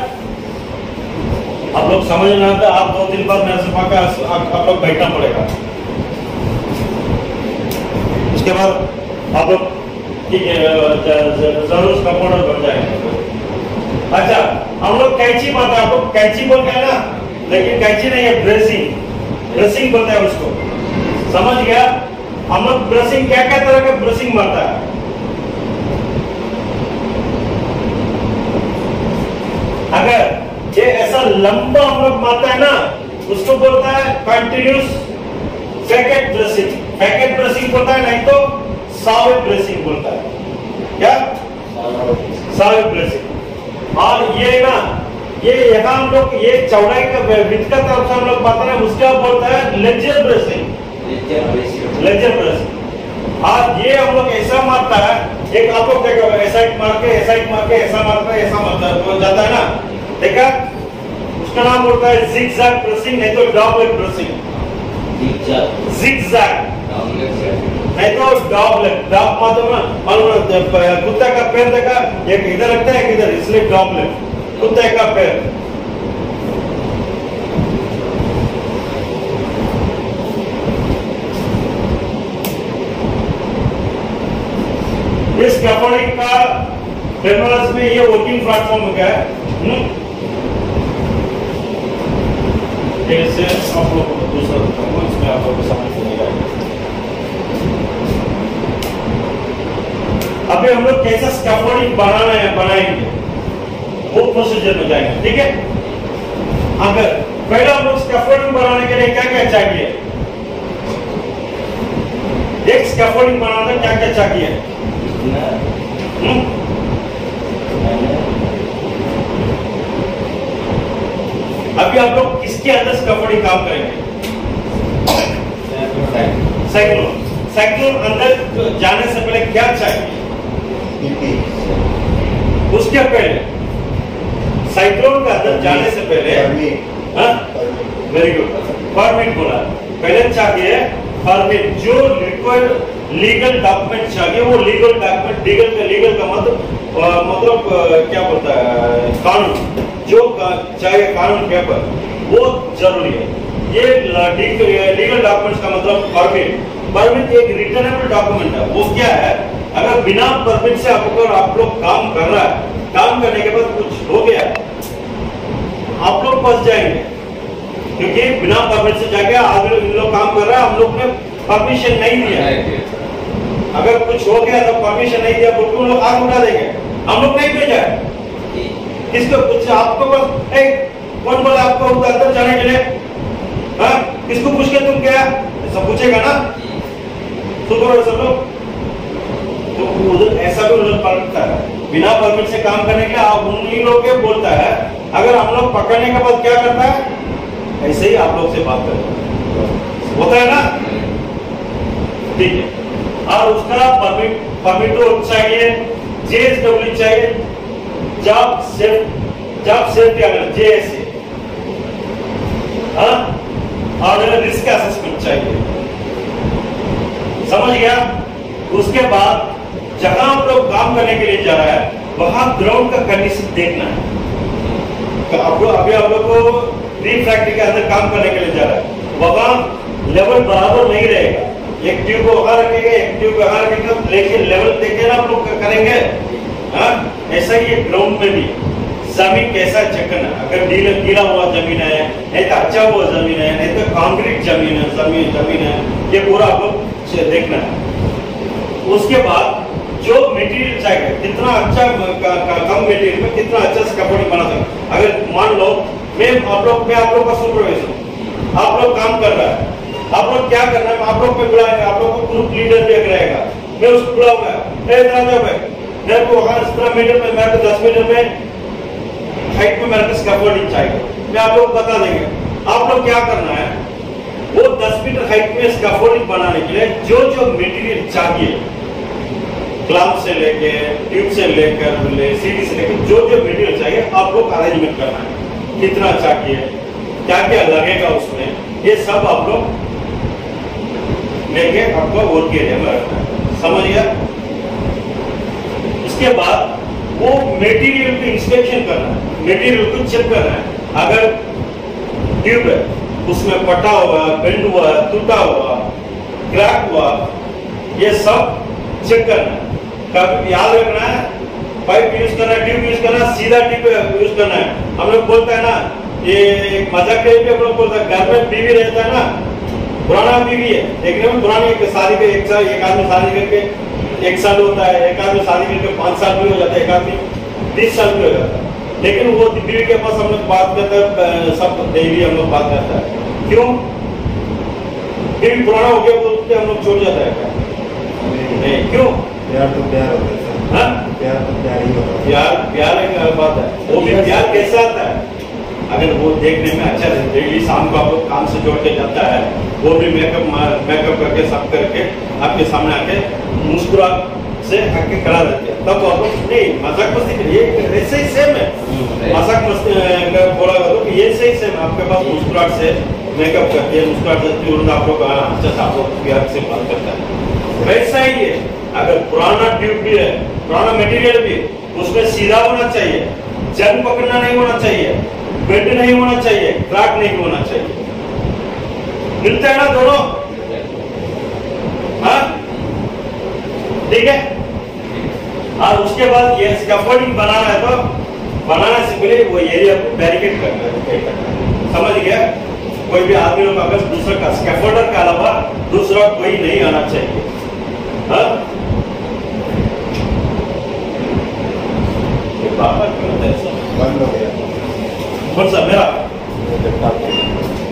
आप लोग समझ में आता आप दो दिन बाद मेरे से पक्का आप लोग बैठना पड़ेगा। उसके बाद आप लोग ज़रूर उसका मॉडल बन जाएगा। कैंची मारते हैं आप लोग कैंची बोलते हैं ना, लेकिन कैची नहीं है ब्रेसिंग ब्रेसिंग बोलते हैं उसको। समझ गया? हम लोग ब्रशिंग, क्या क्या तरह का ब्रशिंग मारता है? अगर ये ऐसा लंबा हम लोग मारता है ना, उसको बोलता है continuous packet bracing packet bracing बोलता है, नहीं तो साविट ब्रशिंग बोलता है। क्या? साविट ब्रशिंग और ये ना ये यहाँ हम लोग ये चौड़ाई का विथ का तरफ़ से हम लोग बता रहे हैं उसका बोलता है लेजर ब्रेसिंग लेजर ब्रेसिंग आज ये हम लोग ऐसा मारता है एक आप लोग देखो ऐसा एक मार के ऐसा एक मार के ऐसा मारता है ऐसा मारता है तो जाता है ना? देखा उसका नाम बोलता है जिग जैग प्रेसिंग नहीं तो डॉग प्रेसिंग जिग जैग नहीं तो डॉग लेग डॉग मालूम ना मालूम कुत्ता का पैर देखा एक इधर लगता है एक इधर इसलिए डॉग लेग कुत्ते का पैर इस कैपोनिक का टेक्नोलॉजी में ये वर्किंग प्लेटफॉर्म का है? जैसे आप लोगों दूसरा बताऊँगा इसमें आप लोगों को समझ नहीं अभी हम लोग कैसा स्कैफोल्डिंग बनाना है, बनाएँगे? वो प्रोसीजर में जाएँगे ठीक है? अगर पहले लोग स्कैफोल्डिंग बनाने के लिए क्या क्या चाहिए? एक स्कैफोल्डिंग बनाना क्या क्या चाहिए? हम्म? अभी आप लोग किसके अंदर स्कैफोल्डिंग काम करेंगे? साइक्लोन साइक्लोन अंदर जाने से पहले क्या चाहिए? उसके पहले साइक्लोन का अंदर जाने से पहले वेरी गुड परमिट बोला। पहले चाहिए परमिट जो रिक्वायर्ड लीगल डॉक्यूमेंट चाहिए वो लीगल डॉक्यूमेंट लीगल का लीगल का मतलब मतलब क्या बोलता है कानून। जो का- चाहिए कानून पेपर वो ज़रूरी है। ये लीगल डॉक्यूमेंट्स का मतलब परमिट परमिट एक रिटर्नेबल डॉक्यूमेंट है। वो क्या है? अगर बिना परमिट से आप अगर आप लोग काम कर रहा है काम करने के बाद कुछ हो गया आप लोग फंस जाएँगे। क्योंकि बिना परमिट से जाके आज लोग इन लोग काम कर रहा है हम लोग ने परमिशन नहीं दिया। अगर कुछ हो गया तो परमिशन नहीं दिया तो तुम लोग आग उठा देंगे। हम लोग नहीं भेजा है। किसको कुछ आपको बस ए, कौन बोला आपको अंदर जाने के लिए? हाँ किसको पूछ के तुम क्या? ऐसा पूछेगा ना? सुपर सब लोग तो उधर ऐसा भी उधर पलटता है। बिना परमिट से काम करने के लिए आप उन्हीं लोग के बोलता है, अगर हम लोग पकड़ने के बाद क्या करता है? ऐसे ही आप लोग से बात करता होता है ना? ठीक है। और उसका परमिट परमिट तो चाहिए जेएसडब्ल्यू चाहिए। जॉब सेफ़, जॉब सेफ्टी अगर जेएसए और रिस्क असेसमेंट चाहिए। समझ गया? उसके बाद जहाँ हम लोग काम करने के लिए जा रहा है, वहाँ ग्राउंड का कंडीशन देखना है। तो आप लोग अभी आप लोग को री फैक्ट्री के अंदर काम करने के लिए जा रहा है। वहाँ लेवल बराबर नहीं रहेगा। एक ट्यूब को वहाँ रखेंगे, एक ट्यूब को वहाँ रखेंगे लेकिन लेवल देखे ना आप लोग करेंगे? हाँ ऐसा ही ग्राउंड में भी। ज़मीन कैसा चेक करना है। अगर गीला गीला हुआ ज़मीन है, नहीं तो अच्छा हुआ ज़मीन है, नहीं तो कंक्रीट ज़मीन है, ज़मीन ज़मीन है। ये पूरा आप लोग देखना है। उसके बाद जो मटेरियल चाहिए, कितना अच्छा क- क- कम मटेरियल में कितना अच्छा से कपड़े बना सकते अगर मान लो, मैं, आप लोग, मैं आप लोग का सुपरवाइजर हूँ। आप लोग काम कर रहा है। आप लोग क्या करना है? आप लोग पे बुलाएँगे आप लोग को ग्रुप लीडर भी रहेगा। मैं उसको बुलाऊँगा मेरे को वहाँ सत्रह मीटर में मेरे को दस मीटर में हाइट में मेरे को स्कैफोल्डिंग चाहिए। मैं आप लोग बता देंगे। आप लोग क्या करना है? वो 10 मीटर हाइट में स्कैफोल्डिंग बनाने के लिए जो जो मटेरियल चाहिए क्लम्प से लेके ट्यूब से लेकर ले सीढ़ी से लेकर, जो जो मटेरियल चाहिए आप लोग अरेंजमेंट करना है। कितना चाहिए क्या क्या लगेगा उसमें, ये सब आप लोग लेके आपको वर्क एरिया में रखना समझ गया? इसके बाद वो मेटीरियल को इंस्पेक्शन करना है मेटीरियल को चेक करना है। अगर ट्यूब है, उसमें पटा हुआ बेंड हुआ, टूटा हुआ क्रैक हुआ, ये सब चेक करना है। याद रखना है पाइप यूज़ करना है ट्यूब यूज़ करना, सीधा ट्यूब यूज़ करना है। हम लोग बोलते हैं ना, ये मज़ाक के हम लोग बोलते हैं, घर में बीवी रहता है ना, पुराना बीवी है। देखने में पुरानी एक शादी पे एक साल, एक आदमी शादी करके, एक साल होता है, एक आदमी शादी करके पाँच साल भी हो जाता है, एक आदमी बीस साल भी हो जाता है। लेकिन वो बीवी के पास हम लोग बात करते हैं सब डेली हम लोग बात करता है। क्यों? बीवी पुराना हो गया उससे हम लोग छोड़ जाता है। नहीं, क्यों? प्यार तो प्यार होता है। हाँ? प्यार तो प्यार ही होता है। प्यार प्यार एक बात है। वो भी प्यार कैसा आता है? अगर वो देखने में अच्छा डेली शाम को आप लोग काम से जोड़ के जाता है वो भी मेकअप मेकअप करके सब करके आपके सामने आके मुस्कुरा से आके खड़ा रहते हैं। तब आप लोग नहीं मज़ाक मस्ती करिए। ये ऐसे ही सेम है। मज़ाक मस्ती का बोला करो कि ये सही सेम आपके पास मुस्कुराहट से मेकअप करके मुस्कुराहट से तुरंत आप लोग हाँ, अच्छा से आप लोग प्यार से बात करता है। वैसा ही है। अगर पुराना ट्यूब भी है, पुराना मटेरियल भी, उसमें सीधा होना चाहिए, जंग पकड़ना नहीं होना चाहिए बेंड नहीं होना चाहिए क्रैक नहीं होना चाहिए। मिलता है ना दोनों? हाँ? ठीक है? और उसके बाद ये स्कैफोल्डिंग बनाना है तो बनाने से पहले वो एरिया को बैरिकेड है करना है। समझ गया? कोई भी आदमी लोग अगर दूसरा का स्कैफोल्डर के अलावा दूसरा कोई नहीं आना चाहिए। हाँ? ये बाबा क्यों होता है ऐसा? बंद हो गया। कौन सा मेरा।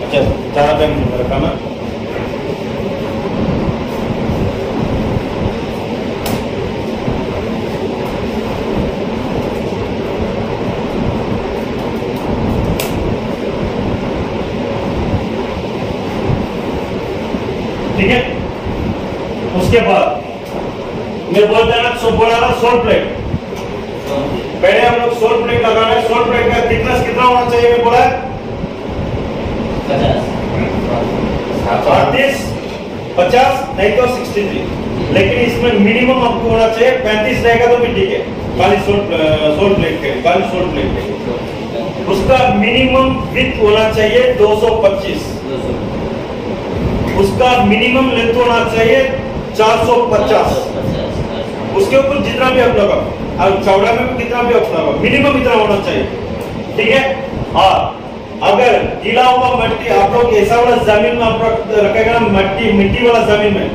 अच्छा चार टाइम रखा ना। ठीक है? उसके बाद मैं बोलता ना सो बोला ना सोल प्लेट। पहले हम लोग सोल प्लेट लगाना है। सोल प्लेट का थिकनेस कितना होना चाहिए मैं बोला पचास। अड़तीस पचास नहीं तो सिक्सटी थ्री लेकिन इसमें मिनिमम आपको होना चाहिए पैंतीस रहेगा तो भी ठीक है। खाली सोल सोल प्लेट के खाली सोल प्लेट के। उसका मिनिमम विथ होना चाहिए 225 उसका मिनिमम लेंथ होना चाहिए 450 उसके ऊपर जितना भी आप लगा और चौड़ा में कितना भी आप लगा मिनिमम इतना होना चाहिए। ठीक है? और अगर गीला हुआ मट्टी आप लोग ऐसा वाला ज़मीन में आप रखेगा ना मट्टी मिट्टी वाला ज़मीन में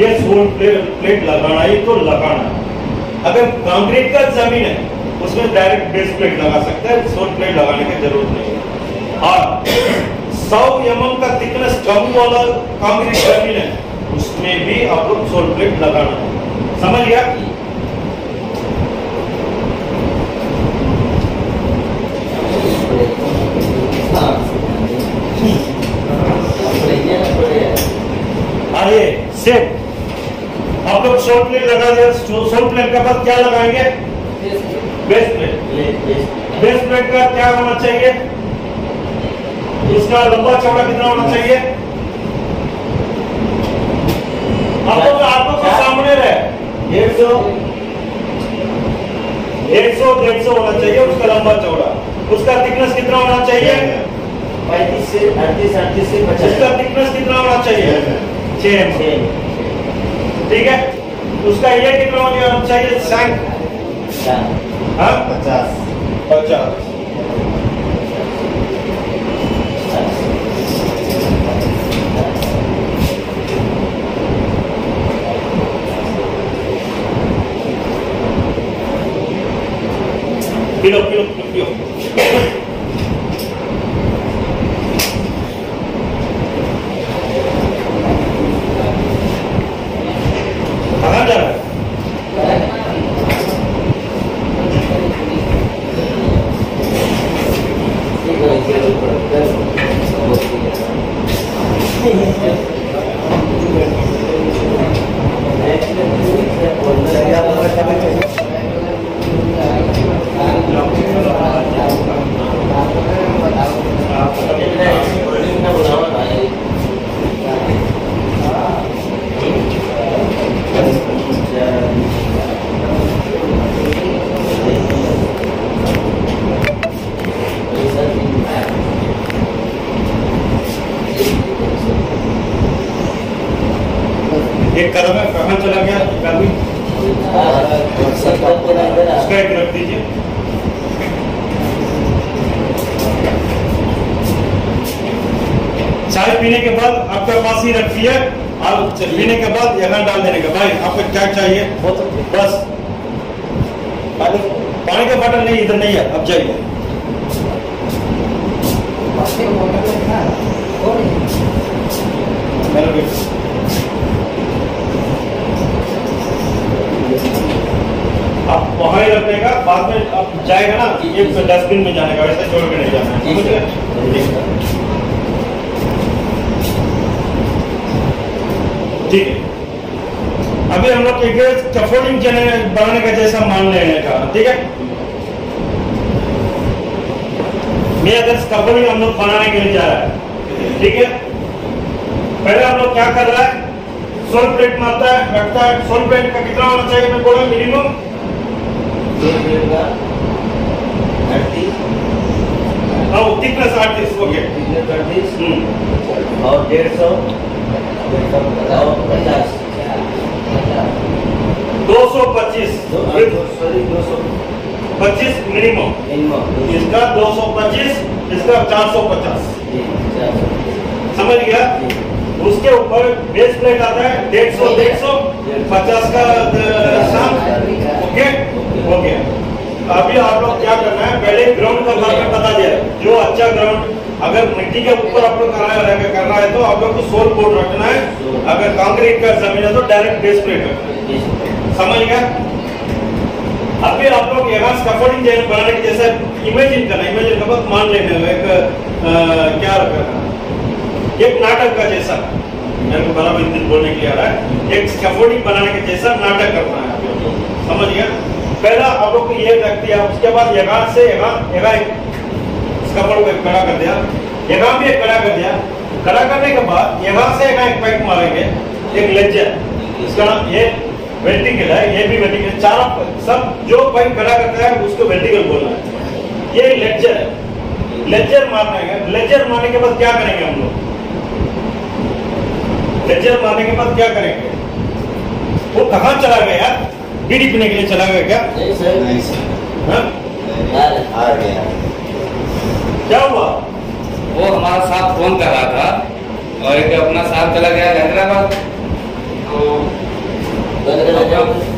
ये सोल प्लेट, लगाना ही तो लगाना है। अगर कंक्रीट का ज़मीन है उसमें डायरेक्ट बेस प्लेट लगा सकते हैं सोल प्लेट लगाने की ज़रूरत नहीं है। और सौ एम का थिकनेस कम वाला कंक्रीट ज़मीन है उसमें भी आप लोग सोल प्लेट लगाना है। समझ गया? सेम आप लोग सोल प्लेट लगा दिया। सोल प्लेट के बाद क्या लगाएँगे? बेस प्लेट बेस प्लेट का क्या होना चाहिए? उसका लंबा चौड़ा कितना होना चाहिए? आप लोग आप लोग के सामने रहे। डेढ़ सौ डेढ़ सौ डेढ़ सौ होना चाहिए उसका लंबा चौड़ा। उसका थिकनेस कितना होना चाहिए? पैंतीस से अड़तीस अड़तीस से उसका थिकनेस कितना होना चाहिए? छः ठीक है? उसका ये कितना होना चाहिए सैंक हाँ? पचास। पचास। किलो किलो किलो रहा है ठीक है? पहले हम लोग क्या कर रहा है? सोल प्लेट मारता है रखता है। सोल प्लेट का कितना होना चाहिए? मैं बोला मिनिमम। अड़तीस हाँ हो गया हम्म, और डेढ़ सौ। पचास दो सौ पच्चीस। सॉरी दो सौ। पच्चीस मिनिमम मिनिमम इसका दो सौ पच्चीस इसका चार सौ पचास। समझ गया? उसके ऊपर बेस प्लेट आता है, डेढ़ सौ डेढ़ सौ, पचास का शाम ओके गया अभी आप लोग क्या करना है, पहले ग्राउंड का मार्केट बता दिया। जो अच्छा ग्राउंड अगर मिट्टी के ऊपर आप लोग करना है तो आप लोग को सोल बोर्ड रखना है। अगर कंक्रीट का ज़मीन है तो डायरेक्ट बेस प्लेट रखना समझ गया? अभी आप लोग यहाँ स्कैफोल्डिंग बनाने के जैसे इमेजिन करना इमेजिन का मान लेने एक अ, क्या एक नाटक का जैसा। मेरे को बराबर हिंदी बोलने के लिए आ रहा है। एक स्कैफोल्डिंग बनाने के जैसा नाटक करना है आप समझ गया? पहला आप लोग को ये रख दिया उसके बाद यहाँ से यहाँ एक स्कैफोल्ड को खड़ा कर दिया यहाँ भी एक खड़ा कर दिया। खड़ा करने के बाद यहाँ से यहाँ एक पाइप मारेंगे एक लेजर इसका नाम ये वेंटिकल है ये भी वेंटिकल चारों सब जो पाइप खड़ा करता है उसको वेंटिकल बोलना है। ये लेजर है। लेजर मारना है लेजर मारने के बाद क्या करेंगे हम लोग? लेजर मारने के बाद क्या करेंगे? वो कहाँ चला गया यार? बीड़ी पीने के लिए चला गया क्या? नहीं सर। हाँ? आ गया। क्या हुआ? वो हमारा साथ फ़ोन कर रहा था और एक अपना साथ चला गया हैदराबाद। तो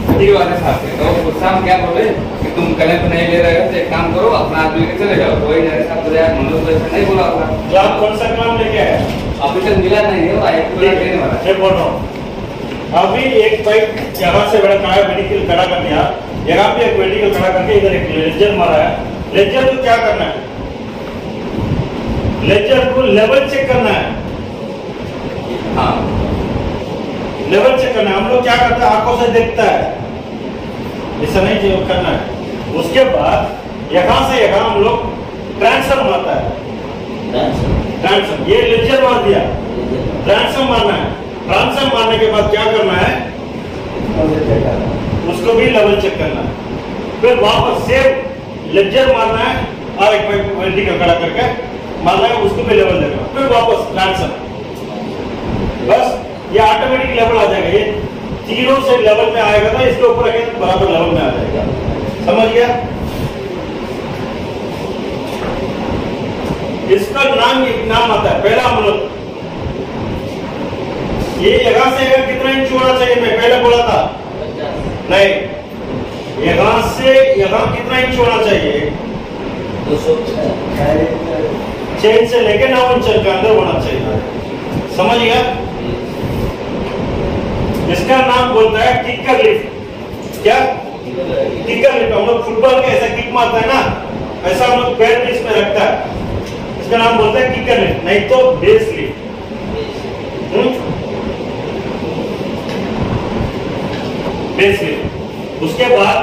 ठीक वाले साथ थे तो उस शाम क्या बोले? कि तुम कनेक्ट नहीं ले रहे हो तो एक काम करो अपना आदमी लेके चले जाओ। कोई मेरे साथ गया मनोज तो ऐसा नहीं बोला था तो आप कौन सा काम लेके आए? अभी तक मिला नहीं है एक पूरा देने वाला है। मैं बोल अभी एक पाइप यहाँ से बड़ा खड़ा मेडिकल खड़ा कर दिया। यहाँ भी एक मेडिकल खड़ा करके इधर एक लेजर मारा है। लेजर को क्या करना है? लेजर को लेवल चेक करना है। हाँ। लेवल चेक करना है। हम लोग क्या करते हैं? आँखों से देखता है। ऐसा नहीं चाहिए करना है। उसके बाद यहाँ से यहाँ हम लोग ट्रांसफ़र मारता है। ट्रांसफ़र ये लेजर मार दिया। ट्रांसफ़र मारना है। ट्रांसफ़र मारने के बाद क्या करना है? उसको भी लेवल चेक करना है। फिर वापस सेम लेजर मारना है। और एक वेल्डिंग खड़ा करके मारना है। उसको भी लेवल देना फिर वापस ट्रांसफ़र बस। ये ऑटोमेटिक लेवल आ जाएगा। ये ज़ीरो से लेवल में आएगा ना, इसके ऊपर तो बराबर लेवल में आ जाएगा। समझ गया? इसका नाम नाम आता है, पहला हम लोग ये यहाँ से यहाँ कितना इंच होना चाहिए मैं पहले बोला था? नहीं। यहाँ से यहाँ कितना इंच होना चाहिए चेन से लेके नौ इंच के अंदर होना चाहिए। समझ गया? इसका नाम बोलता है किकर लिफ्ट। क्या? Kicker lift. हम लोग फुटबॉल का ऐसा किक मारता है ना, ऐसा हम लोग पैर बीच में रखता है। इसका नाम बोलता है किकर लिफ्ट। नहीं तो बेस लिफ्ट। Base lift. उसके बाद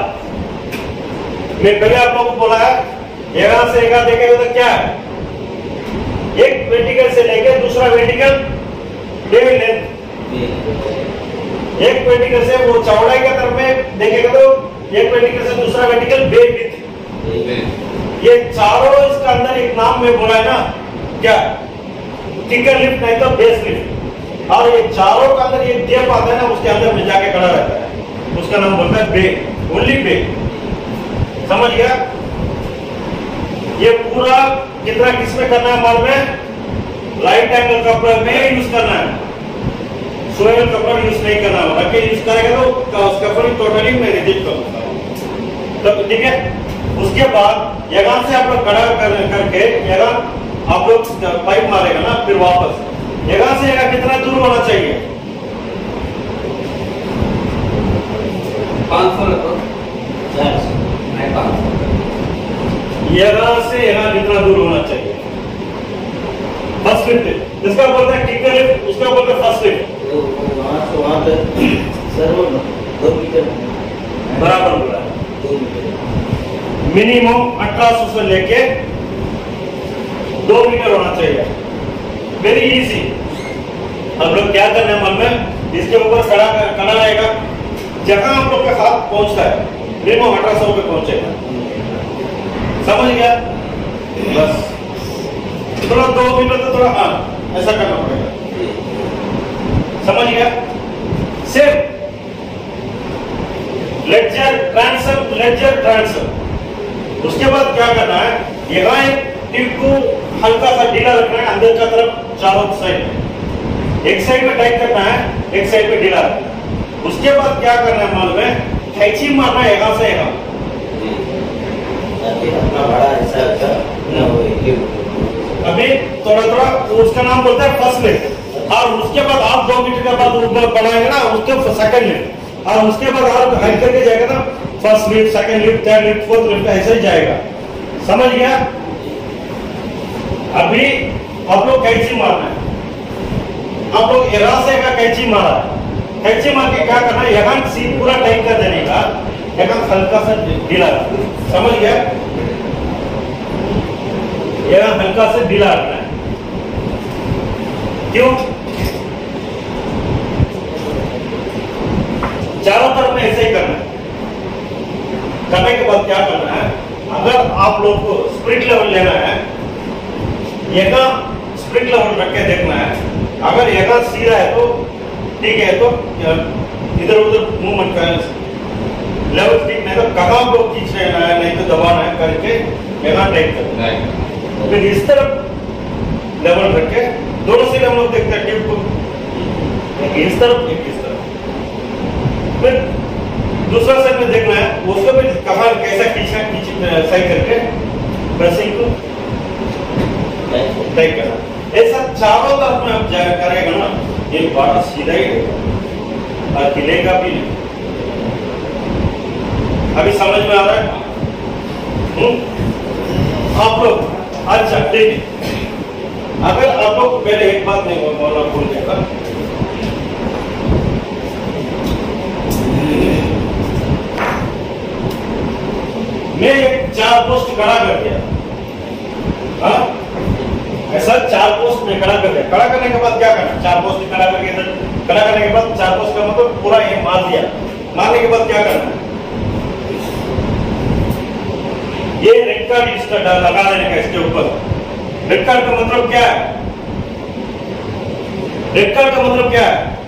मैं पहले आप लोगों को बोला है यहाँ से यहाँ देखेगा तो क्या है? एक वेंटिकल से लेकर दूसरा वेंटिकल लेंथ एक वेंटिकल से वो चौड़ाई का तरफ़ में देखेगा तो एक वेंटिकल से दूसरा वेंटिकल बे विथ ये चारों इसका अंदर एक नाम में बोला है ना क्या? किकर लिफ्ट नहीं तो बेस लिफ्ट और ये चारों का अंदर एक गैप आता है ना उसके अंदर में जाके खड़ा रहता है। उसका नाम बोलता है बे ओनली बे समझ गया? ये पूरा कितना किसमें करना है माल में लाइट एंगल कपड़ा में यूज़ करना है। सोयल कपड़ा यूज़ नहीं करना होगा कि यूज़ करेगा तो उसका कपड़ा टोटली मैं रिजेक्ट करूँगा तो ठीक है? उसके बाद यहाँ से आप लोग खड़ा कर, करके यहाँ आप लोग पाइप मारेगा ना फिर वापस। यहाँ से यहाँ कितना दूर होना चाहिए? यहाँ से यहाँ कितना दूर होना चाहिए? फ़र्स्ट लिफ्ट इसका बोलते हैं टिकर लिफ्ट उसका बोलते हैं फ़र्स्ट लिफ्ट से मीटर बराबर मिनिमम अठारह से लेके दो मीटर होना चाहिए। वेरी इजी हम लोग क्या करने मन में? इसके ऊपर खड़ा खड़ा रहेगा जहाँ हम लोग का हाथ पहुँचता है। मिनिमम अठारह सौ पे पहुंचेगा। समझ गया? बस। थोड़ा दो मीटर तो थोड़ा हाँ ऐसा करना पड़ेगा। समझ गया? सिर्फ़ लेक्चर ट्रांसफ़र लेक्चर ट्रांसफ़र उसके बाद क्या करना है? यहाँ एक टिप को हल्का सा ढीला रखना है अंदर का तरफ़ चारों साइड में। एक साइड में टाइट करना है एक साइड में ढीला रखना है। उसके बाद क्या करना है मालूम है? कैची मारना है यहाँ से यहाँ। हो। अभी थोड़ा थोड़ा उसका नाम बोलता है फ़र्स्ट लिफ्ट और उसके बाद आप दो मीटर के बाद ऊपर बढ़ाएँगे ना उसके सेकंड लिफ्ट और उसके बाद आप हाइट करके जाएगा ना first lift second lift third lift fourth lift ऐसे ही जाएगा। समझ गया? अभी आप लोग कैची मारना है। आप लोग यहाँ से का कैची मारा कैची मार के क्या करना है? यहाँ सीट पूरा टाइट कर देने का, यहाँ हल्का सा ढीला समझ गया? यह हल्का से ढीला रखना है। क्यों? चारों तरफ़ में ऐसे ही करना है। करने के बाद क्या करना है? अगर आप लोग को स्प्रिट लेवल लेना है यह स्प्रिट लेवल रख के देखना है। अगर यह सीधा है तो ठीक है तो इधर उधर मुँह मत कर लेवल ठीक नहीं तो कहाँ को खींच लेना है नहीं तो दबाना है करके यहाँ टाइट करना है। फिर इस तरफ़ लेवल रख के दोनों से हम लोग देखते हैं टिप को। एक इस तरफ़ एक इस तरफ़। फिर दूसरा साइड में देखना है उसको भी कहा कैसा खींचना है, खींच सही करके ब्रशिंग को टाइट करना। ऐसा चारों तरफ़ में आप जा करेगा ना ये बड़ा सीधा ही रहेगा और हिलेगा भी नहीं। अभी समझ में आ रहा है? हम्म? आप लोग अच्छा ठीक है। अगर आप लोग पहले एक बात नहीं बोल- बोलना भूल गया मैं चार पोस्ट खड़ा कर दिया। हाँ? ऐसा चार पोस्ट में खड़ा कर दिया। खड़ा करने के बाद क्या करना? चार पोस्ट खड़ा करके खड़ा करने के बाद चार पोस्ट का मतलब पूरा ये मार दिया। मारने के बाद क्या करना? ये रेड कार्ड लगा देने का इसके ऊपर। रेड कार्ड का मतलब क्या है? रेड कार्ड का मतलब क्या है?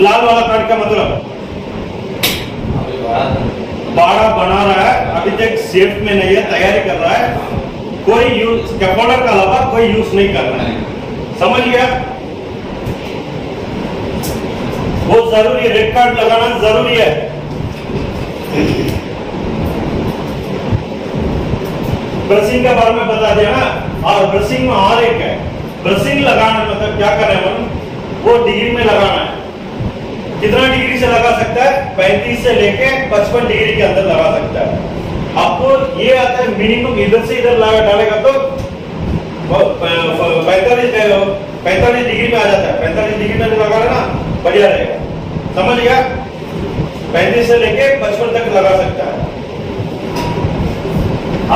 लाल वाला कार्ड का मतलब? बड़ा बना रहा है, अभी तक सेफ़ में नहीं है, तैयारी कर रहा है। कोई यूज़ स्कैफोल्डर का अलावा कोई यूज़ नहीं कर रहा है। समझ गया? वो ज़रूरी रेड कार्ड लगाना ज़रूरी है। ब्रशिंग के बारे में बता दिया ना? और ब्रशिंग में और एक है। ब्रशिंग लगाना मतलब क्या कर हैं वो डिग्री में लगाना है। कितना डिग्री से लगा सकता है? पैंतीस से लेके पचपन डिग्री के अंदर लगा सकता है। आपको ये आता है मिनिमम इधर से इधर लगा डालेगा तो पैंतालीस पैंतालीस डिग्री में आ जाता है। पैंतालीस डिग्री में लगा ना बढ़िया रहेगा। समझ गया? पैंतीस से लेके पचपन तक लगा सकता है।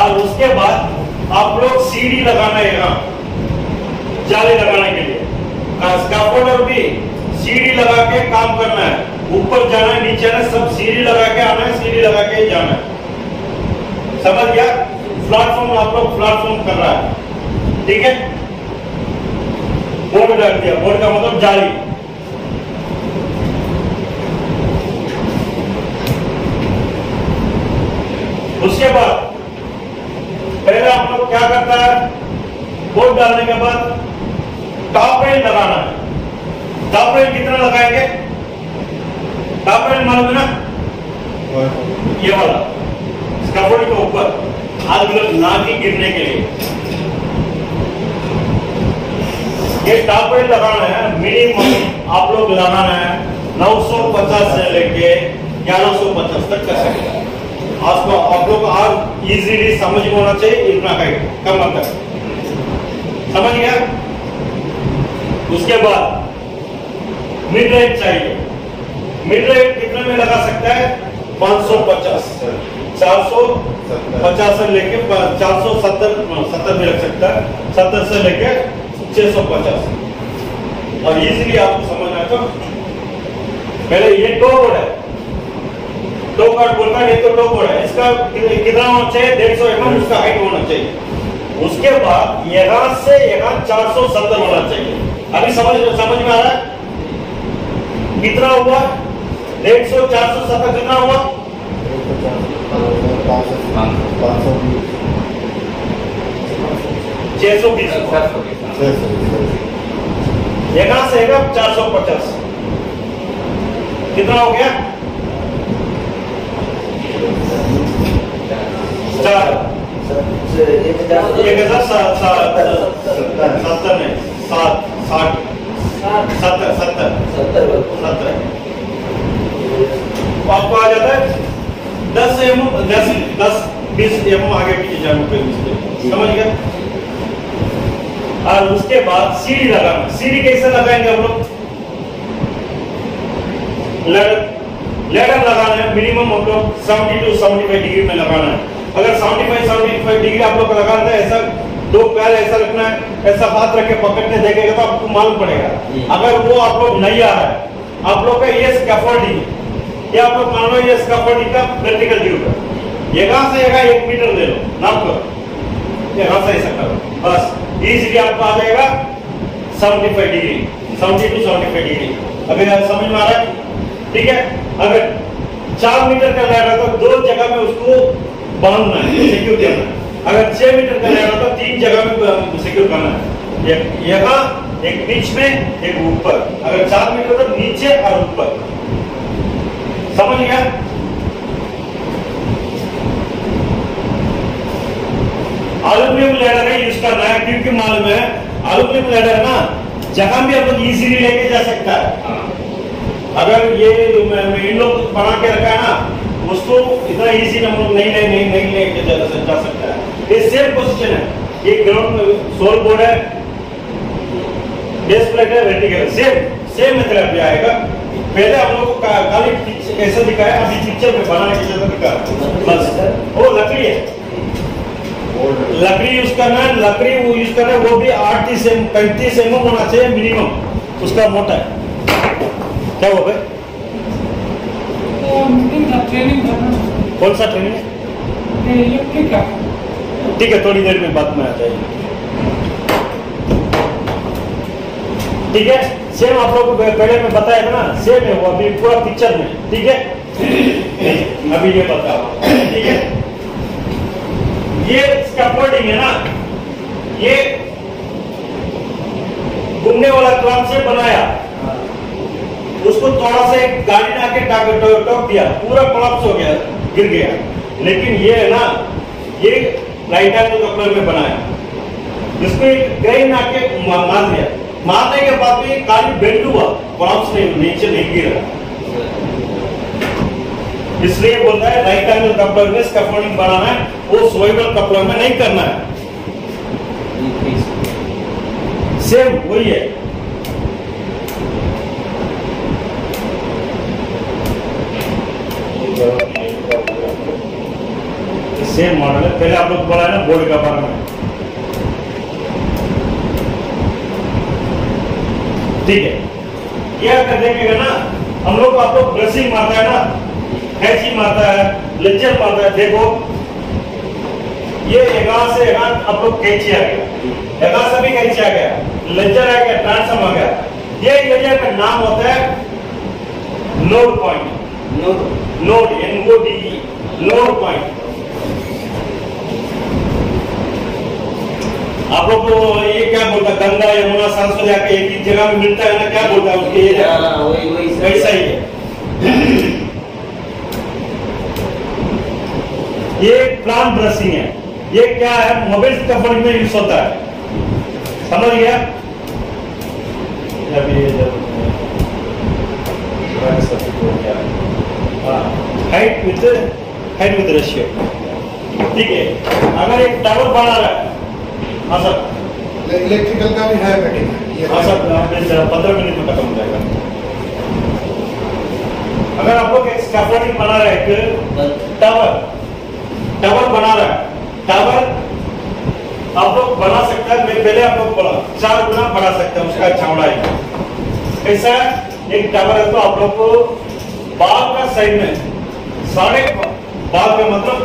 और उसके बाद आप लोग सीढ़ी लगाना है यहाँ, जाली लगाने के लिए। भी सीढ़ी लगा के काम करना है। ऊपर जाना है, नीचे आना सब सीढ़ी लगा के आना है, सीढ़ी लगा के जाना है। समझ गया? प्लेटफॉर्म आप लोग प्लेटफॉर्म कर रहा है। ठीक है? बोर्ड डाल दिया। बोर्ड का मतलब जाली। उसके बाद पहले आप लोग क्या करता है? बोर्ड डालने के बाद टॉप रेल लगाना है। टॉप रेल कितना लगाएँगे? टॉप रेल मालूम है ना? ये वाला। स्कैफोल्ड के ऊपर। हाथ मतलब ना की गिरने के लिए। ये टॉप रेल लगाना है मिनिमम आप लोग लगाना है 950 से लेके 1150 तक कर सकते हैं। आपको आप लोग और इजीली समझ में होना चाहिए इतना है कम अंतर समझ गया? उसके बाद मिड रेंज चाहिए। मिड रेंज कितने में लगा सकता है? 550 450 से लेके 470 70 में रख सकता है। 70 से लेके 650 और इजीली आपको समझना तो पहले ये टो बोर्ड है। टो कार्ड बोलता है, ये तो टो बोर्ड है। इसका कितना होना चाहिए? डेढ़ सौ एम उसका हाइट होना चाहिए। उसके बाद यहाँ से यहाँ चार सौ सत्तर होना चाहिए। अभी समझ समझ में आ रहा है? कितना हुआ? डेढ़ सौ, चार सौ सत्तर कितना हुआ? छह सौ बीस से चार सौ पचास। कितना हो गया? चार। एक हज़ार सात सात। सत्तर नहीं सात, साठ। सत्तर सत्तर सत्तर सत्तर आपको आ जाता है दस एम दस बीस एम आगे पीछे जाने पे समझ गया और उसके बाद सीढ़ी लगाना। सीढ़ी कैसे लगाएँगे हम लोग? लेडर लेडर लगाना है। मिनिमम हम लोग seventy two seventy five degree में लगाना है। अगर seventy five seventy five degree आप लोग को लगाना है ऐसा दो पैर ऐसा रखना है ऐसा हाथ रख के पकड़ने देखेगा तो आपको मालूम पड़ेगा। अगर वो आप लोग नहीं आ रहा है आप लोग का ये स्कैफोल्डिंग ये आप लोग मान लो ये स्कैफोल्डिंग का वर्टिकल व्यू है यहाँ से यहाँ एक मीटर ले लो, नाप करो। यहाँ से ऐसा करो बस इजीली आपको आ जाएगा 75 डिग्री 70 टू 75 डिग्री अभी समझ में आ रहा है? ठीक है? अगर चार मीटर का लगा तो दो जगह में उसको बांधना है सिक्योर करना है। अगर छह मीटर का लगा तो तीन जगह में सिक्योर करना है। यहाँ एक बीच में एक ऊपर। अगर चार मीटर तो नीचे और ऊपर। समझ गया? एल्यूमिनियम लेडर है यूज़ करना है क्योंकि मालूम है? एल्यूमिनियम लेडर ना जहाँ भी अपन इजीली लेके जा सकता है। अगर ये इन लोग बना के रखा है ना उसको इतना इजी हम लोग नहीं नहीं नहीं नहीं लेके जा, सकता है। ये सेम पोजीशन है। ये ग्राउंड सोल बोर्ड है। बेस प्लेट है वर्टिकल सेम सेम मेथड भी आएगा। पहले हम लोग को खाली ऐसा दिखाया अभी पिक्चर में बनाने के जैसा दिखा बस। वो लकड़ी है। लकड़ी यूज़ करना है लकड़ी वो यूज़ करना है वो भी अड़तीस एम पैंतीस एम होना चाहिए मिनिमम उसका मोटा है। क्या हुआ भाई? करना कौन सा ट्रेनिंग है ये इलेक्ट्रिक का। ठीक है थोड़ी देर में बात में आ जाएगी। ठीक है सेम आप लोग पहले में बताया था ना सेम है वो अभी पूरा पिक्चर में। ठीक है? अभी ये बताओ। ठीक है? ये स्कैफोल्डिंग है ना? ये घूमने वाला क्लब से बनाया। उसको थोड़ा सा एक गाड़ी ने आके टाक- दिया। पूरा कोलैप्स हो गया, गिर गया। लेकिन ये है ना, ये राइट एंगल कपलर में बनाया। इसको एक क्रेन आके मार दिया। मारने के बाद भी गाड़ी बेंड हुआ। कोलैप्स नहीं, नीचे नहीं गिरा। इसलिए बोलता है राइट एंगल कपलर में स्कैफोल्डिंग बनाना है, वो सोएबल कपलर में नहीं करना है। सेम वही है। सेम मॉडल है। पहले आप लोग बोला है ना बोर्ड का बारे में। ठीक है। क्या कर देंगे ना, हम लोग आप लोग ब्रशिंग मारता है ना। कैची मारता है लेजर मारता है देखो। ये एगा से एगा आप लोग कैची आ गया। एगा से भी कैची आ गया। लेजर आ गया ट्रांसफॉर्म आ गया। ये एरिया का नाम होता है node point. Node. Node N O D node point. आप लोग को ये क्या बोलता है? गंगा यमुना सरस्वती जाके एक ही जगह में मिलता है ना? क्या बोलता है उसके ये जगह हाँ, वही वही सर। वैसा ही है। ये प्लांट ब्रशिंग है। ये क्या है? मोबाइल कपड़े में यूज़ होता है। समझ गया? जब ये जब height with height with ratio ठीक है। अगर एक टावर बना रहा है हाँ सर। इलेक्ट्रिकल का भी है फिटिंग ये हाँ सर पंद्रह मिनट में खत्म हो जाएगा। अगर आप लोग एक स्कैफोल्डिंग बना रहे हैं टावर टावर बना रहा है। टावर आप लोग बना सकते हैं मैं पहले आप लोग बोला चार गुना बढ़ा सकते हैं उसका चौड़ाई। है एक टावर है तो आप लोग को बाल का साइड में साढ़े बाल का मतलब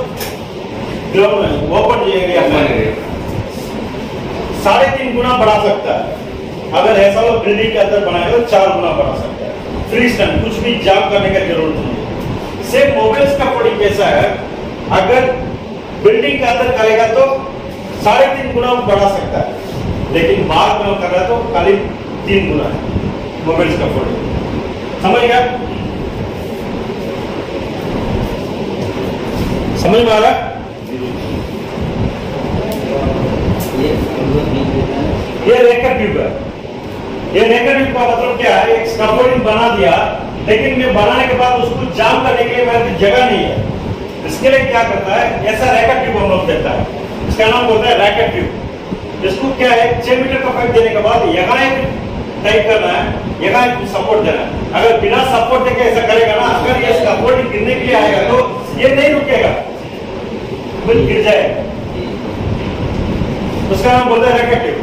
ओपन एरिया साढ़े तीन गुना बढ़ा सकता है। अगर ऐसा वो बिल्डिंग के अंदर बनाएगा तो चार गुना बढ़ा सकता है। फ्री स्टैंड कुछ भी जाम करने का ज़रूरत नहीं है। सेम मोबाइल्स का कोडिंग कैसा है? अगर बिल्डिंग के अंदर करेगा तो साढ़े तीन गुना बढ़ा सकता है। लेकिन बाहर में कर रहा तो खाली तीन गुना है मोबाइल्स का कोडिंग समझ गया? समझ में आ रहा ये रेकर ट्यूब है। ये रेकर ट्यूब का मतलब क्या है? एक स्कैफोल्डिंग बना दिया, लेकिन मैं बनाने के बाद उसको जाम करने के लिए मेरे जगह नहीं है। इसके लिए क्या करता है? ऐसा रैकेट ट्यूब हम लोग देता है। इसका नाम होता है रैकेट ट्यूब इसको क्या है? छह मीटर का पाइप देने के बाद यहाँ एक टाइप करना है यहाँ एक सपोर्ट देना है। अगर बिना सपोर्ट देके ऐसा करेगा ना अगर ये सपोर्ट गिरने के लिए आएगा तो ये नहीं रुकेगा। बिल गिर जाएगा। उसका नाम बोलते हैं रैकेट ट्यूब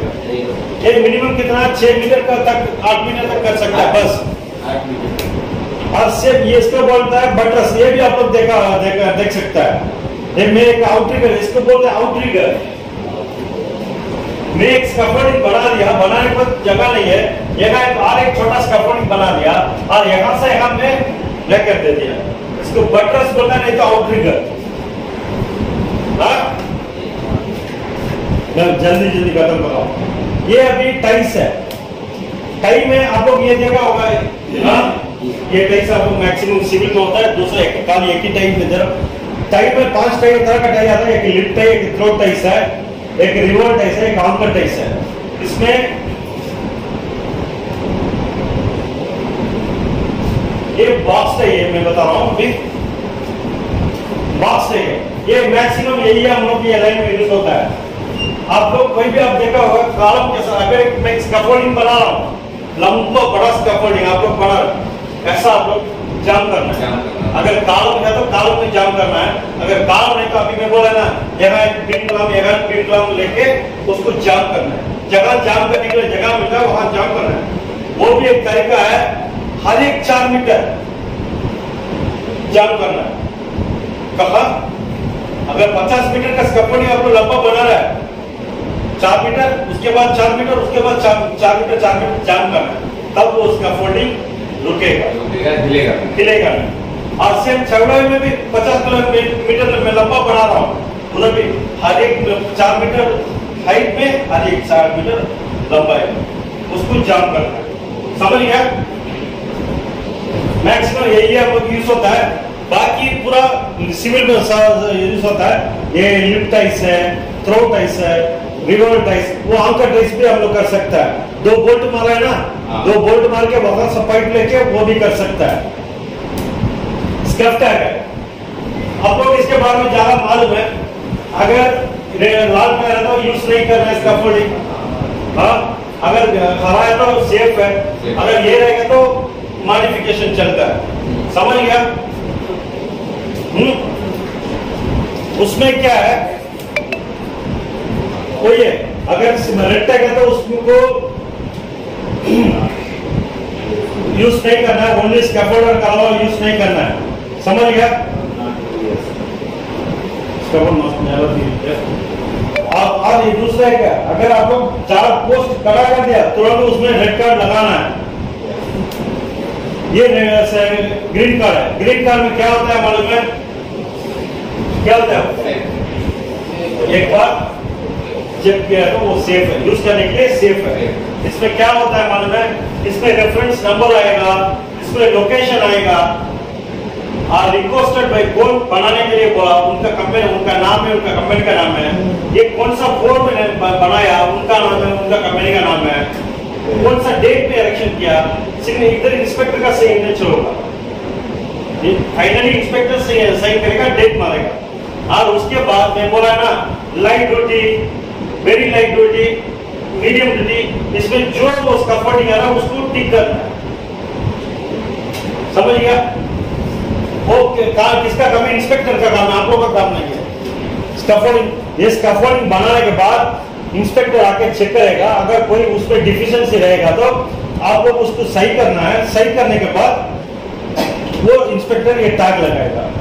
ये मिनिमम कितना? छह मीटर का तक आठ मीटर तक कर सकता है बस। और सिर्फ़ ये इसको बोलता है बटरस ये भी आप लोग देखा देखा, देख सकता है। ये मैं एक आउटरिगर इसको बोलते हैं आउटरिगर एक स्कैफोल्डिंग बना दिया, बनाने पर जगह नहीं है। यहाँ एक, और एक छोटा स्कैफोल्डिंग बना दिया। और यहाँ से यहाँ में लेकर दे दिया। इसको बटरस बोलना नहीं तो आउटरिगर हाँ? जल्दी जल्दी खत्म कराऊं ये अभी टाइस है। टाई में आप लोग ये देखा होगा। हाँ? ये टाइस आप लोग मैक्सिमम सिविल में होता है, दूसरा एक खाली एक ही टाइप में जरा टाई में पाँच टाई तरह का टाई आता है, एक लिप टाई एक थ्रोट टाइस है एक रिवर टाइस है एक आंकर टाइस है इसमें ये बॉक्स है मैं बता रहा हूँ अभी बॉक्स है ये। मैक्सिमम यही हम लोग की लाइन में यूज़ होता है। आप लोग कोई भी आप देखा होगा, कॉलम के साथ अगर मैं स्कैफोल्डिंग बना रहा हूँ, लंबा बड़ा स्कैफोल्डिंग आप लोग बना ऐसा आप लोग जाम करना है। है। अगर कॉलम है तो कॉलम में जाम करना है। अगर कॉलम नहीं तो अभी मैं बोला ना यहाँ एक पिन कॉलम यहाँ एक पिन लेके उसको जाम करना है। जगह जाम करने के लिए जगह मिलता है वहाँ जाम करना है। वो भी एक तरीका है हर एक चार मीटर जाम करना है। कहा? अगर 50 मीटर का स्कैफोल्डिंग आपको लंबा बना रहा है चार मीटर उसके बाद चार मीटर उसके बाद चार चार मीटर चार मीटर जाम करना है। तब वो उसका फोल्डिंग रुकेगा हिलेगा और सेम में भी पचास किलोमीटर में लंबा बना रहा हूँ। उधर भी हर एक चार मीटर हाइट में हर एक चार मीटर लंबाई में। उसको जाम करना है। समझ गया? मैक्सिमम यही हम लोग यूज़ होता है। बाकी पूरा सिविल में यूज़ होता है। ये लिप टाइस है थ्रो टाइस है रिवर टाइस वो आंकर टाइस भी हम लोग कर सकता है। दो बोल्ट मारा है ना? हाँ। दो बोल्ट मार के वहाँ से पाइप लेके वो भी कर सकता है। टैग है। आप लोग इसके बारे में ज़्यादा मालूम है। अगर लाल कलर है तो यूज़ नहीं करना है इसका फोल्डिंग हाँ? अगर हरा है तो सेफ़ है। अगर ये रहेगा तो मॉडिफिकेशन चलता है। समझ गया? हम्म? उसमें क्या है? वो ये अगर रेड टैग है तो उसको यूज़ नहीं करना है ओनली स्कैफोल्ड और कलर यूज़ नहीं करना है। समझ गया? स्कैफोल्ड मस्त नेवर बी और और ये दूसरा है। क्या अगर आपको चार पोस्ट खड़ा कर दिया, तुरंत उसमें रेड कार्ड लगाना है। ये ग्रीन कार्ड है। ग्रीन कार्ड में क्या होता है मालूम है? क्या होता है? एक बार चेक किया तो वो सेफ़ है। यूज़ करने के लिए सेफ़ है। इसमें क्या होता है मालूम है? इसमें रेफरेंस नंबर आएगा, इसमें लोकेशन आएगा। और रिक्वेस्टेड बाई कौन बनाने के लिए बोला, उनका कंपनी उनका नाम है, उनका कंपनी का नाम है। ये कौन सा फोर में बनाया, उनका नाम है, उनका कंपनी का नाम है। कौन सा डेट पे इलेक्शन किया? इधर इंस्पेक्टर का सिग्नेचर होगा। फाइनली इंस्पेक्टर से सही करेगा डेट मारेगा। और उसके बाद मैं बोला ना light duty very light medium duty इसमें जो वो स्कैफोल्डिंग है ना, उसको टिक करना समझ गया? वो कि- का- किसका काम है? इंस्पेक्टर का काम है, आप लोगों का काम नहीं है। स्कैफोल्डिंग ये स्कैफोल्डिंग बनाने के बाद इंस्पेक्टर आके चेक करेगा, अगर कोई उसमें डिफिशियंसी रहेगा तो आप लोग उसको सही करना है। सही करने के बाद वो इंस्पेक्टर ये टैग लगाएगा।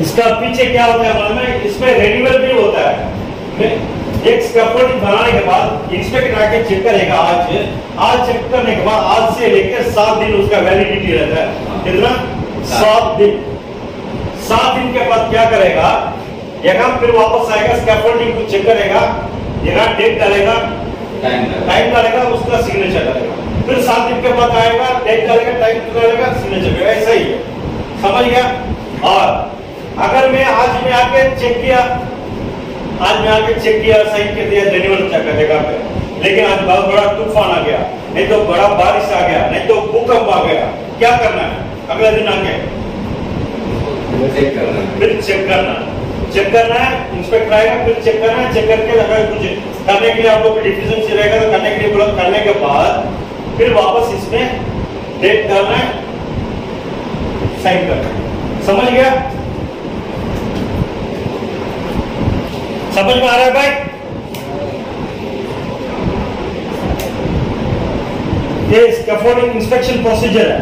इसका पीछे क्या होता है मालूम है? इसमें रेन्यूअल भी होता है। में- एक स्कैफोल्डिंग बनाने के बाद इंस्पेक्टर आके चेक करेगा आज। आज चेक करने के बाद आज से लेकर सात दिन उसका वैलिडिटी रहता है। कितना? सात दिन। सात दिन के बाद क्या करेगा? यहाँ फिर वापस आएगा स्कैफोल्डिंग को चेक करेगा। यहाँ डेट डालेगा। टाइम टाइम डालेगा उसका सिग्नेचर डालेगा। फिर सात दिन के बाद आएगा डेट डालेगा टाइम डालेगा सिग्नेचर करेगा ऐसा ही है। समझ गया? और अगर मैं आज में आके चेक किया आज मैं आके चेक किया सही कर दिया रेन्यूअल चेक कर देगा फिर। लेकिन आज बहुत बड़ा तूफ़ान आ गया। नहीं तो बड़ा बारिश आ गया नहीं तो भूकंप आ गया। क्या करना है? अगले दिन आके। चेक करना। फिर चेक करना। चेक करना है इंस्पेक्टर आएगा फिर चेक करना है चेक करके अगर कुछ। करने के लिए आप लोग को डिफिशिएंसी रहेगा तो करने के लिए बोला करने के बाद फिर वापस इसमें डेट डालना है साइन करना है। समझ गया? समझ में आ रहा है भाई? ये स्कैफोल्डिंग इंस्पेक्शन प्रोसीजर है।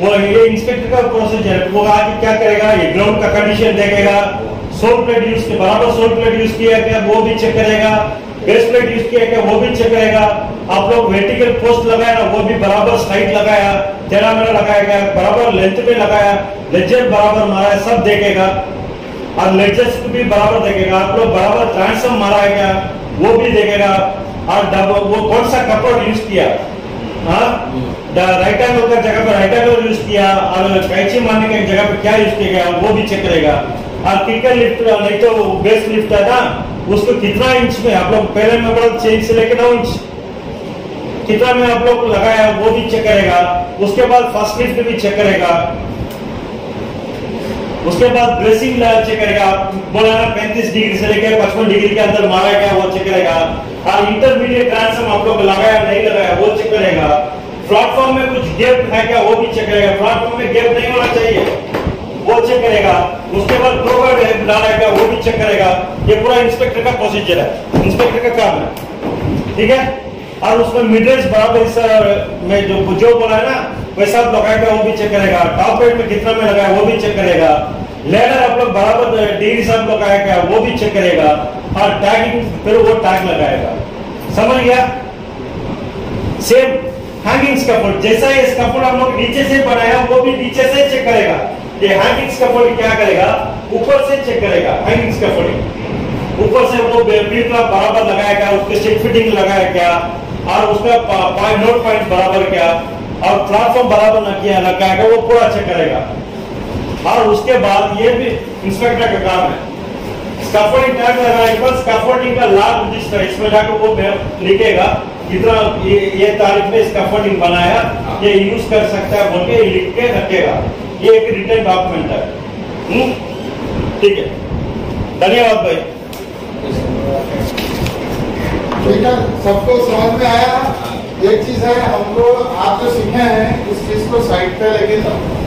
वो ये इंस्पेक्टर का प्रोसीजर है। वो आगे क्या करेगा? ये ग्राउंड का कंडीशन देखेगा। सोल प्लेट यूज़ के बराबर सोल प्लेट यूज़ किया क्या? वो भी चेक करेगा। बेस प्लेट यूज़ किया क्या? वो भी चेक करेगा। आप लोग वर्टिकल पोस्ट लगाया ना वो भी बराबर साइड लगाया। टेढ़ा मेढ़ा लगाया गया, बराबर लेंथ में लगाया। लेजर बराबर मारा है, सब देखेगा। और को भी बराबर देखेगा। आप लोग बराबर ट्रांसफॉर्म मारा है क्या वो भी देखेगा। और वो कौन सा कपड़ा यूज़ किया? हाँ? राइट एंगल का जगह पर राइट एंगल यूज़ किया, और कैची मारने के जगह पे क्या यूज़ किया गया, वो भी चेक करेगा। और किकर लिफ्ट नहीं तो बेस लिफ्ट है ना, उसको कितना इंच में, आप लोग पहले में बोला छह इंच से लेकर नौ इंच कितना में आप लोग लगाया, वो भी चेक करेगा। उसके बाद फ़र्स्ट लिफ्ट भी चेक करेगा। उसके बाद ब्रेसिंग चेक करेगा। बोला ना पैंतीस डिग्री से लेकर पचपन डिग्री के अंदर मारा क्या वो चेक करेगा। और इंटरमीडिएट ट्रांसफॉर्म आप लोग लगाया, नहीं लगाया, वो चेक करेगा। प्लेटफॉर्म में कुछ गैप है क्या, वो भी चेक करेगा। प्लेटफॉर्म में गैप नहीं होना चाहिए, वो चेक करेगा। उसके बाद प्रोग्राम डाला क्या वो भी चेक करेगा। ये पूरा इंस्पेक्टर का प्रोसीजर है। इंस्पेक्टर का काम है। ठीक है? और उसमें मिड बराबर में जो जो बोला है ना वैसा आप लगाएगा वो भी चेक करेगा। टॉप रेट में कितना में लगाया, वो भी चेक करेगा। लेडर आप लोग बराबर डिग्री से आप लगाएगा वो भी चेक करेगा। और टैगिंग फिर वो टैग लगाएगा। समझ गया? सेम हैंगिंग स्कैफोल्ड जैसा ये स्कैफोल्ड हम लोग नीचे से बनाया, वो भी नीचे से चेक करेगा। ये हैंगिंग स्कैफोल्ड क्या करेगा? ऊपर से चेक करेगा हैंगिंग स्कैफोल्डिंग ऊपर से वो बीट का बराबर लगाया गया उसके सिट फिटिंग लगाया क्या? और उसका पॉइंट नोट पॉइंट बराबर क्या? और प्लेटफॉर्म बराबर न किया लगाया गया वो पूरा चेक करेगा। और उसके बाद ये भी इंस्पेक्टर का काम है। स्कैफोल्डिंग टैग लगाने के बाद स्कैफोल्डिंग का लाभ रजिस्टर इसमें जाकर वो लिखेगा कितना ये, ये तारीख में स्कैफोल्डिंग बनाया ये यूज़ कर सकता है बोल के लिख के रखेगा। ये एक रिटर्न डॉक्यूमेंट है। हम्म? ठीक है। धन्यवाद भाई। ठीक है सबको समझ में आया? एक चीज़ है हमको आप जो सीखे हैं, इस चीज़ को साइड पे लेकिन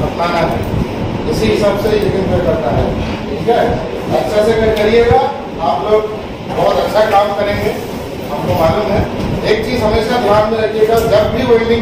अपनाना है। इसी हिसाब से यकीन पे करना है। ठीक है? अच्छा से करिएगा, आप लोग बहुत अच्छा काम करेंगे, हमको मालूम है। एक चीज़ हमेशा ध्यान में रखिएगा, जब भी वेल्डिंग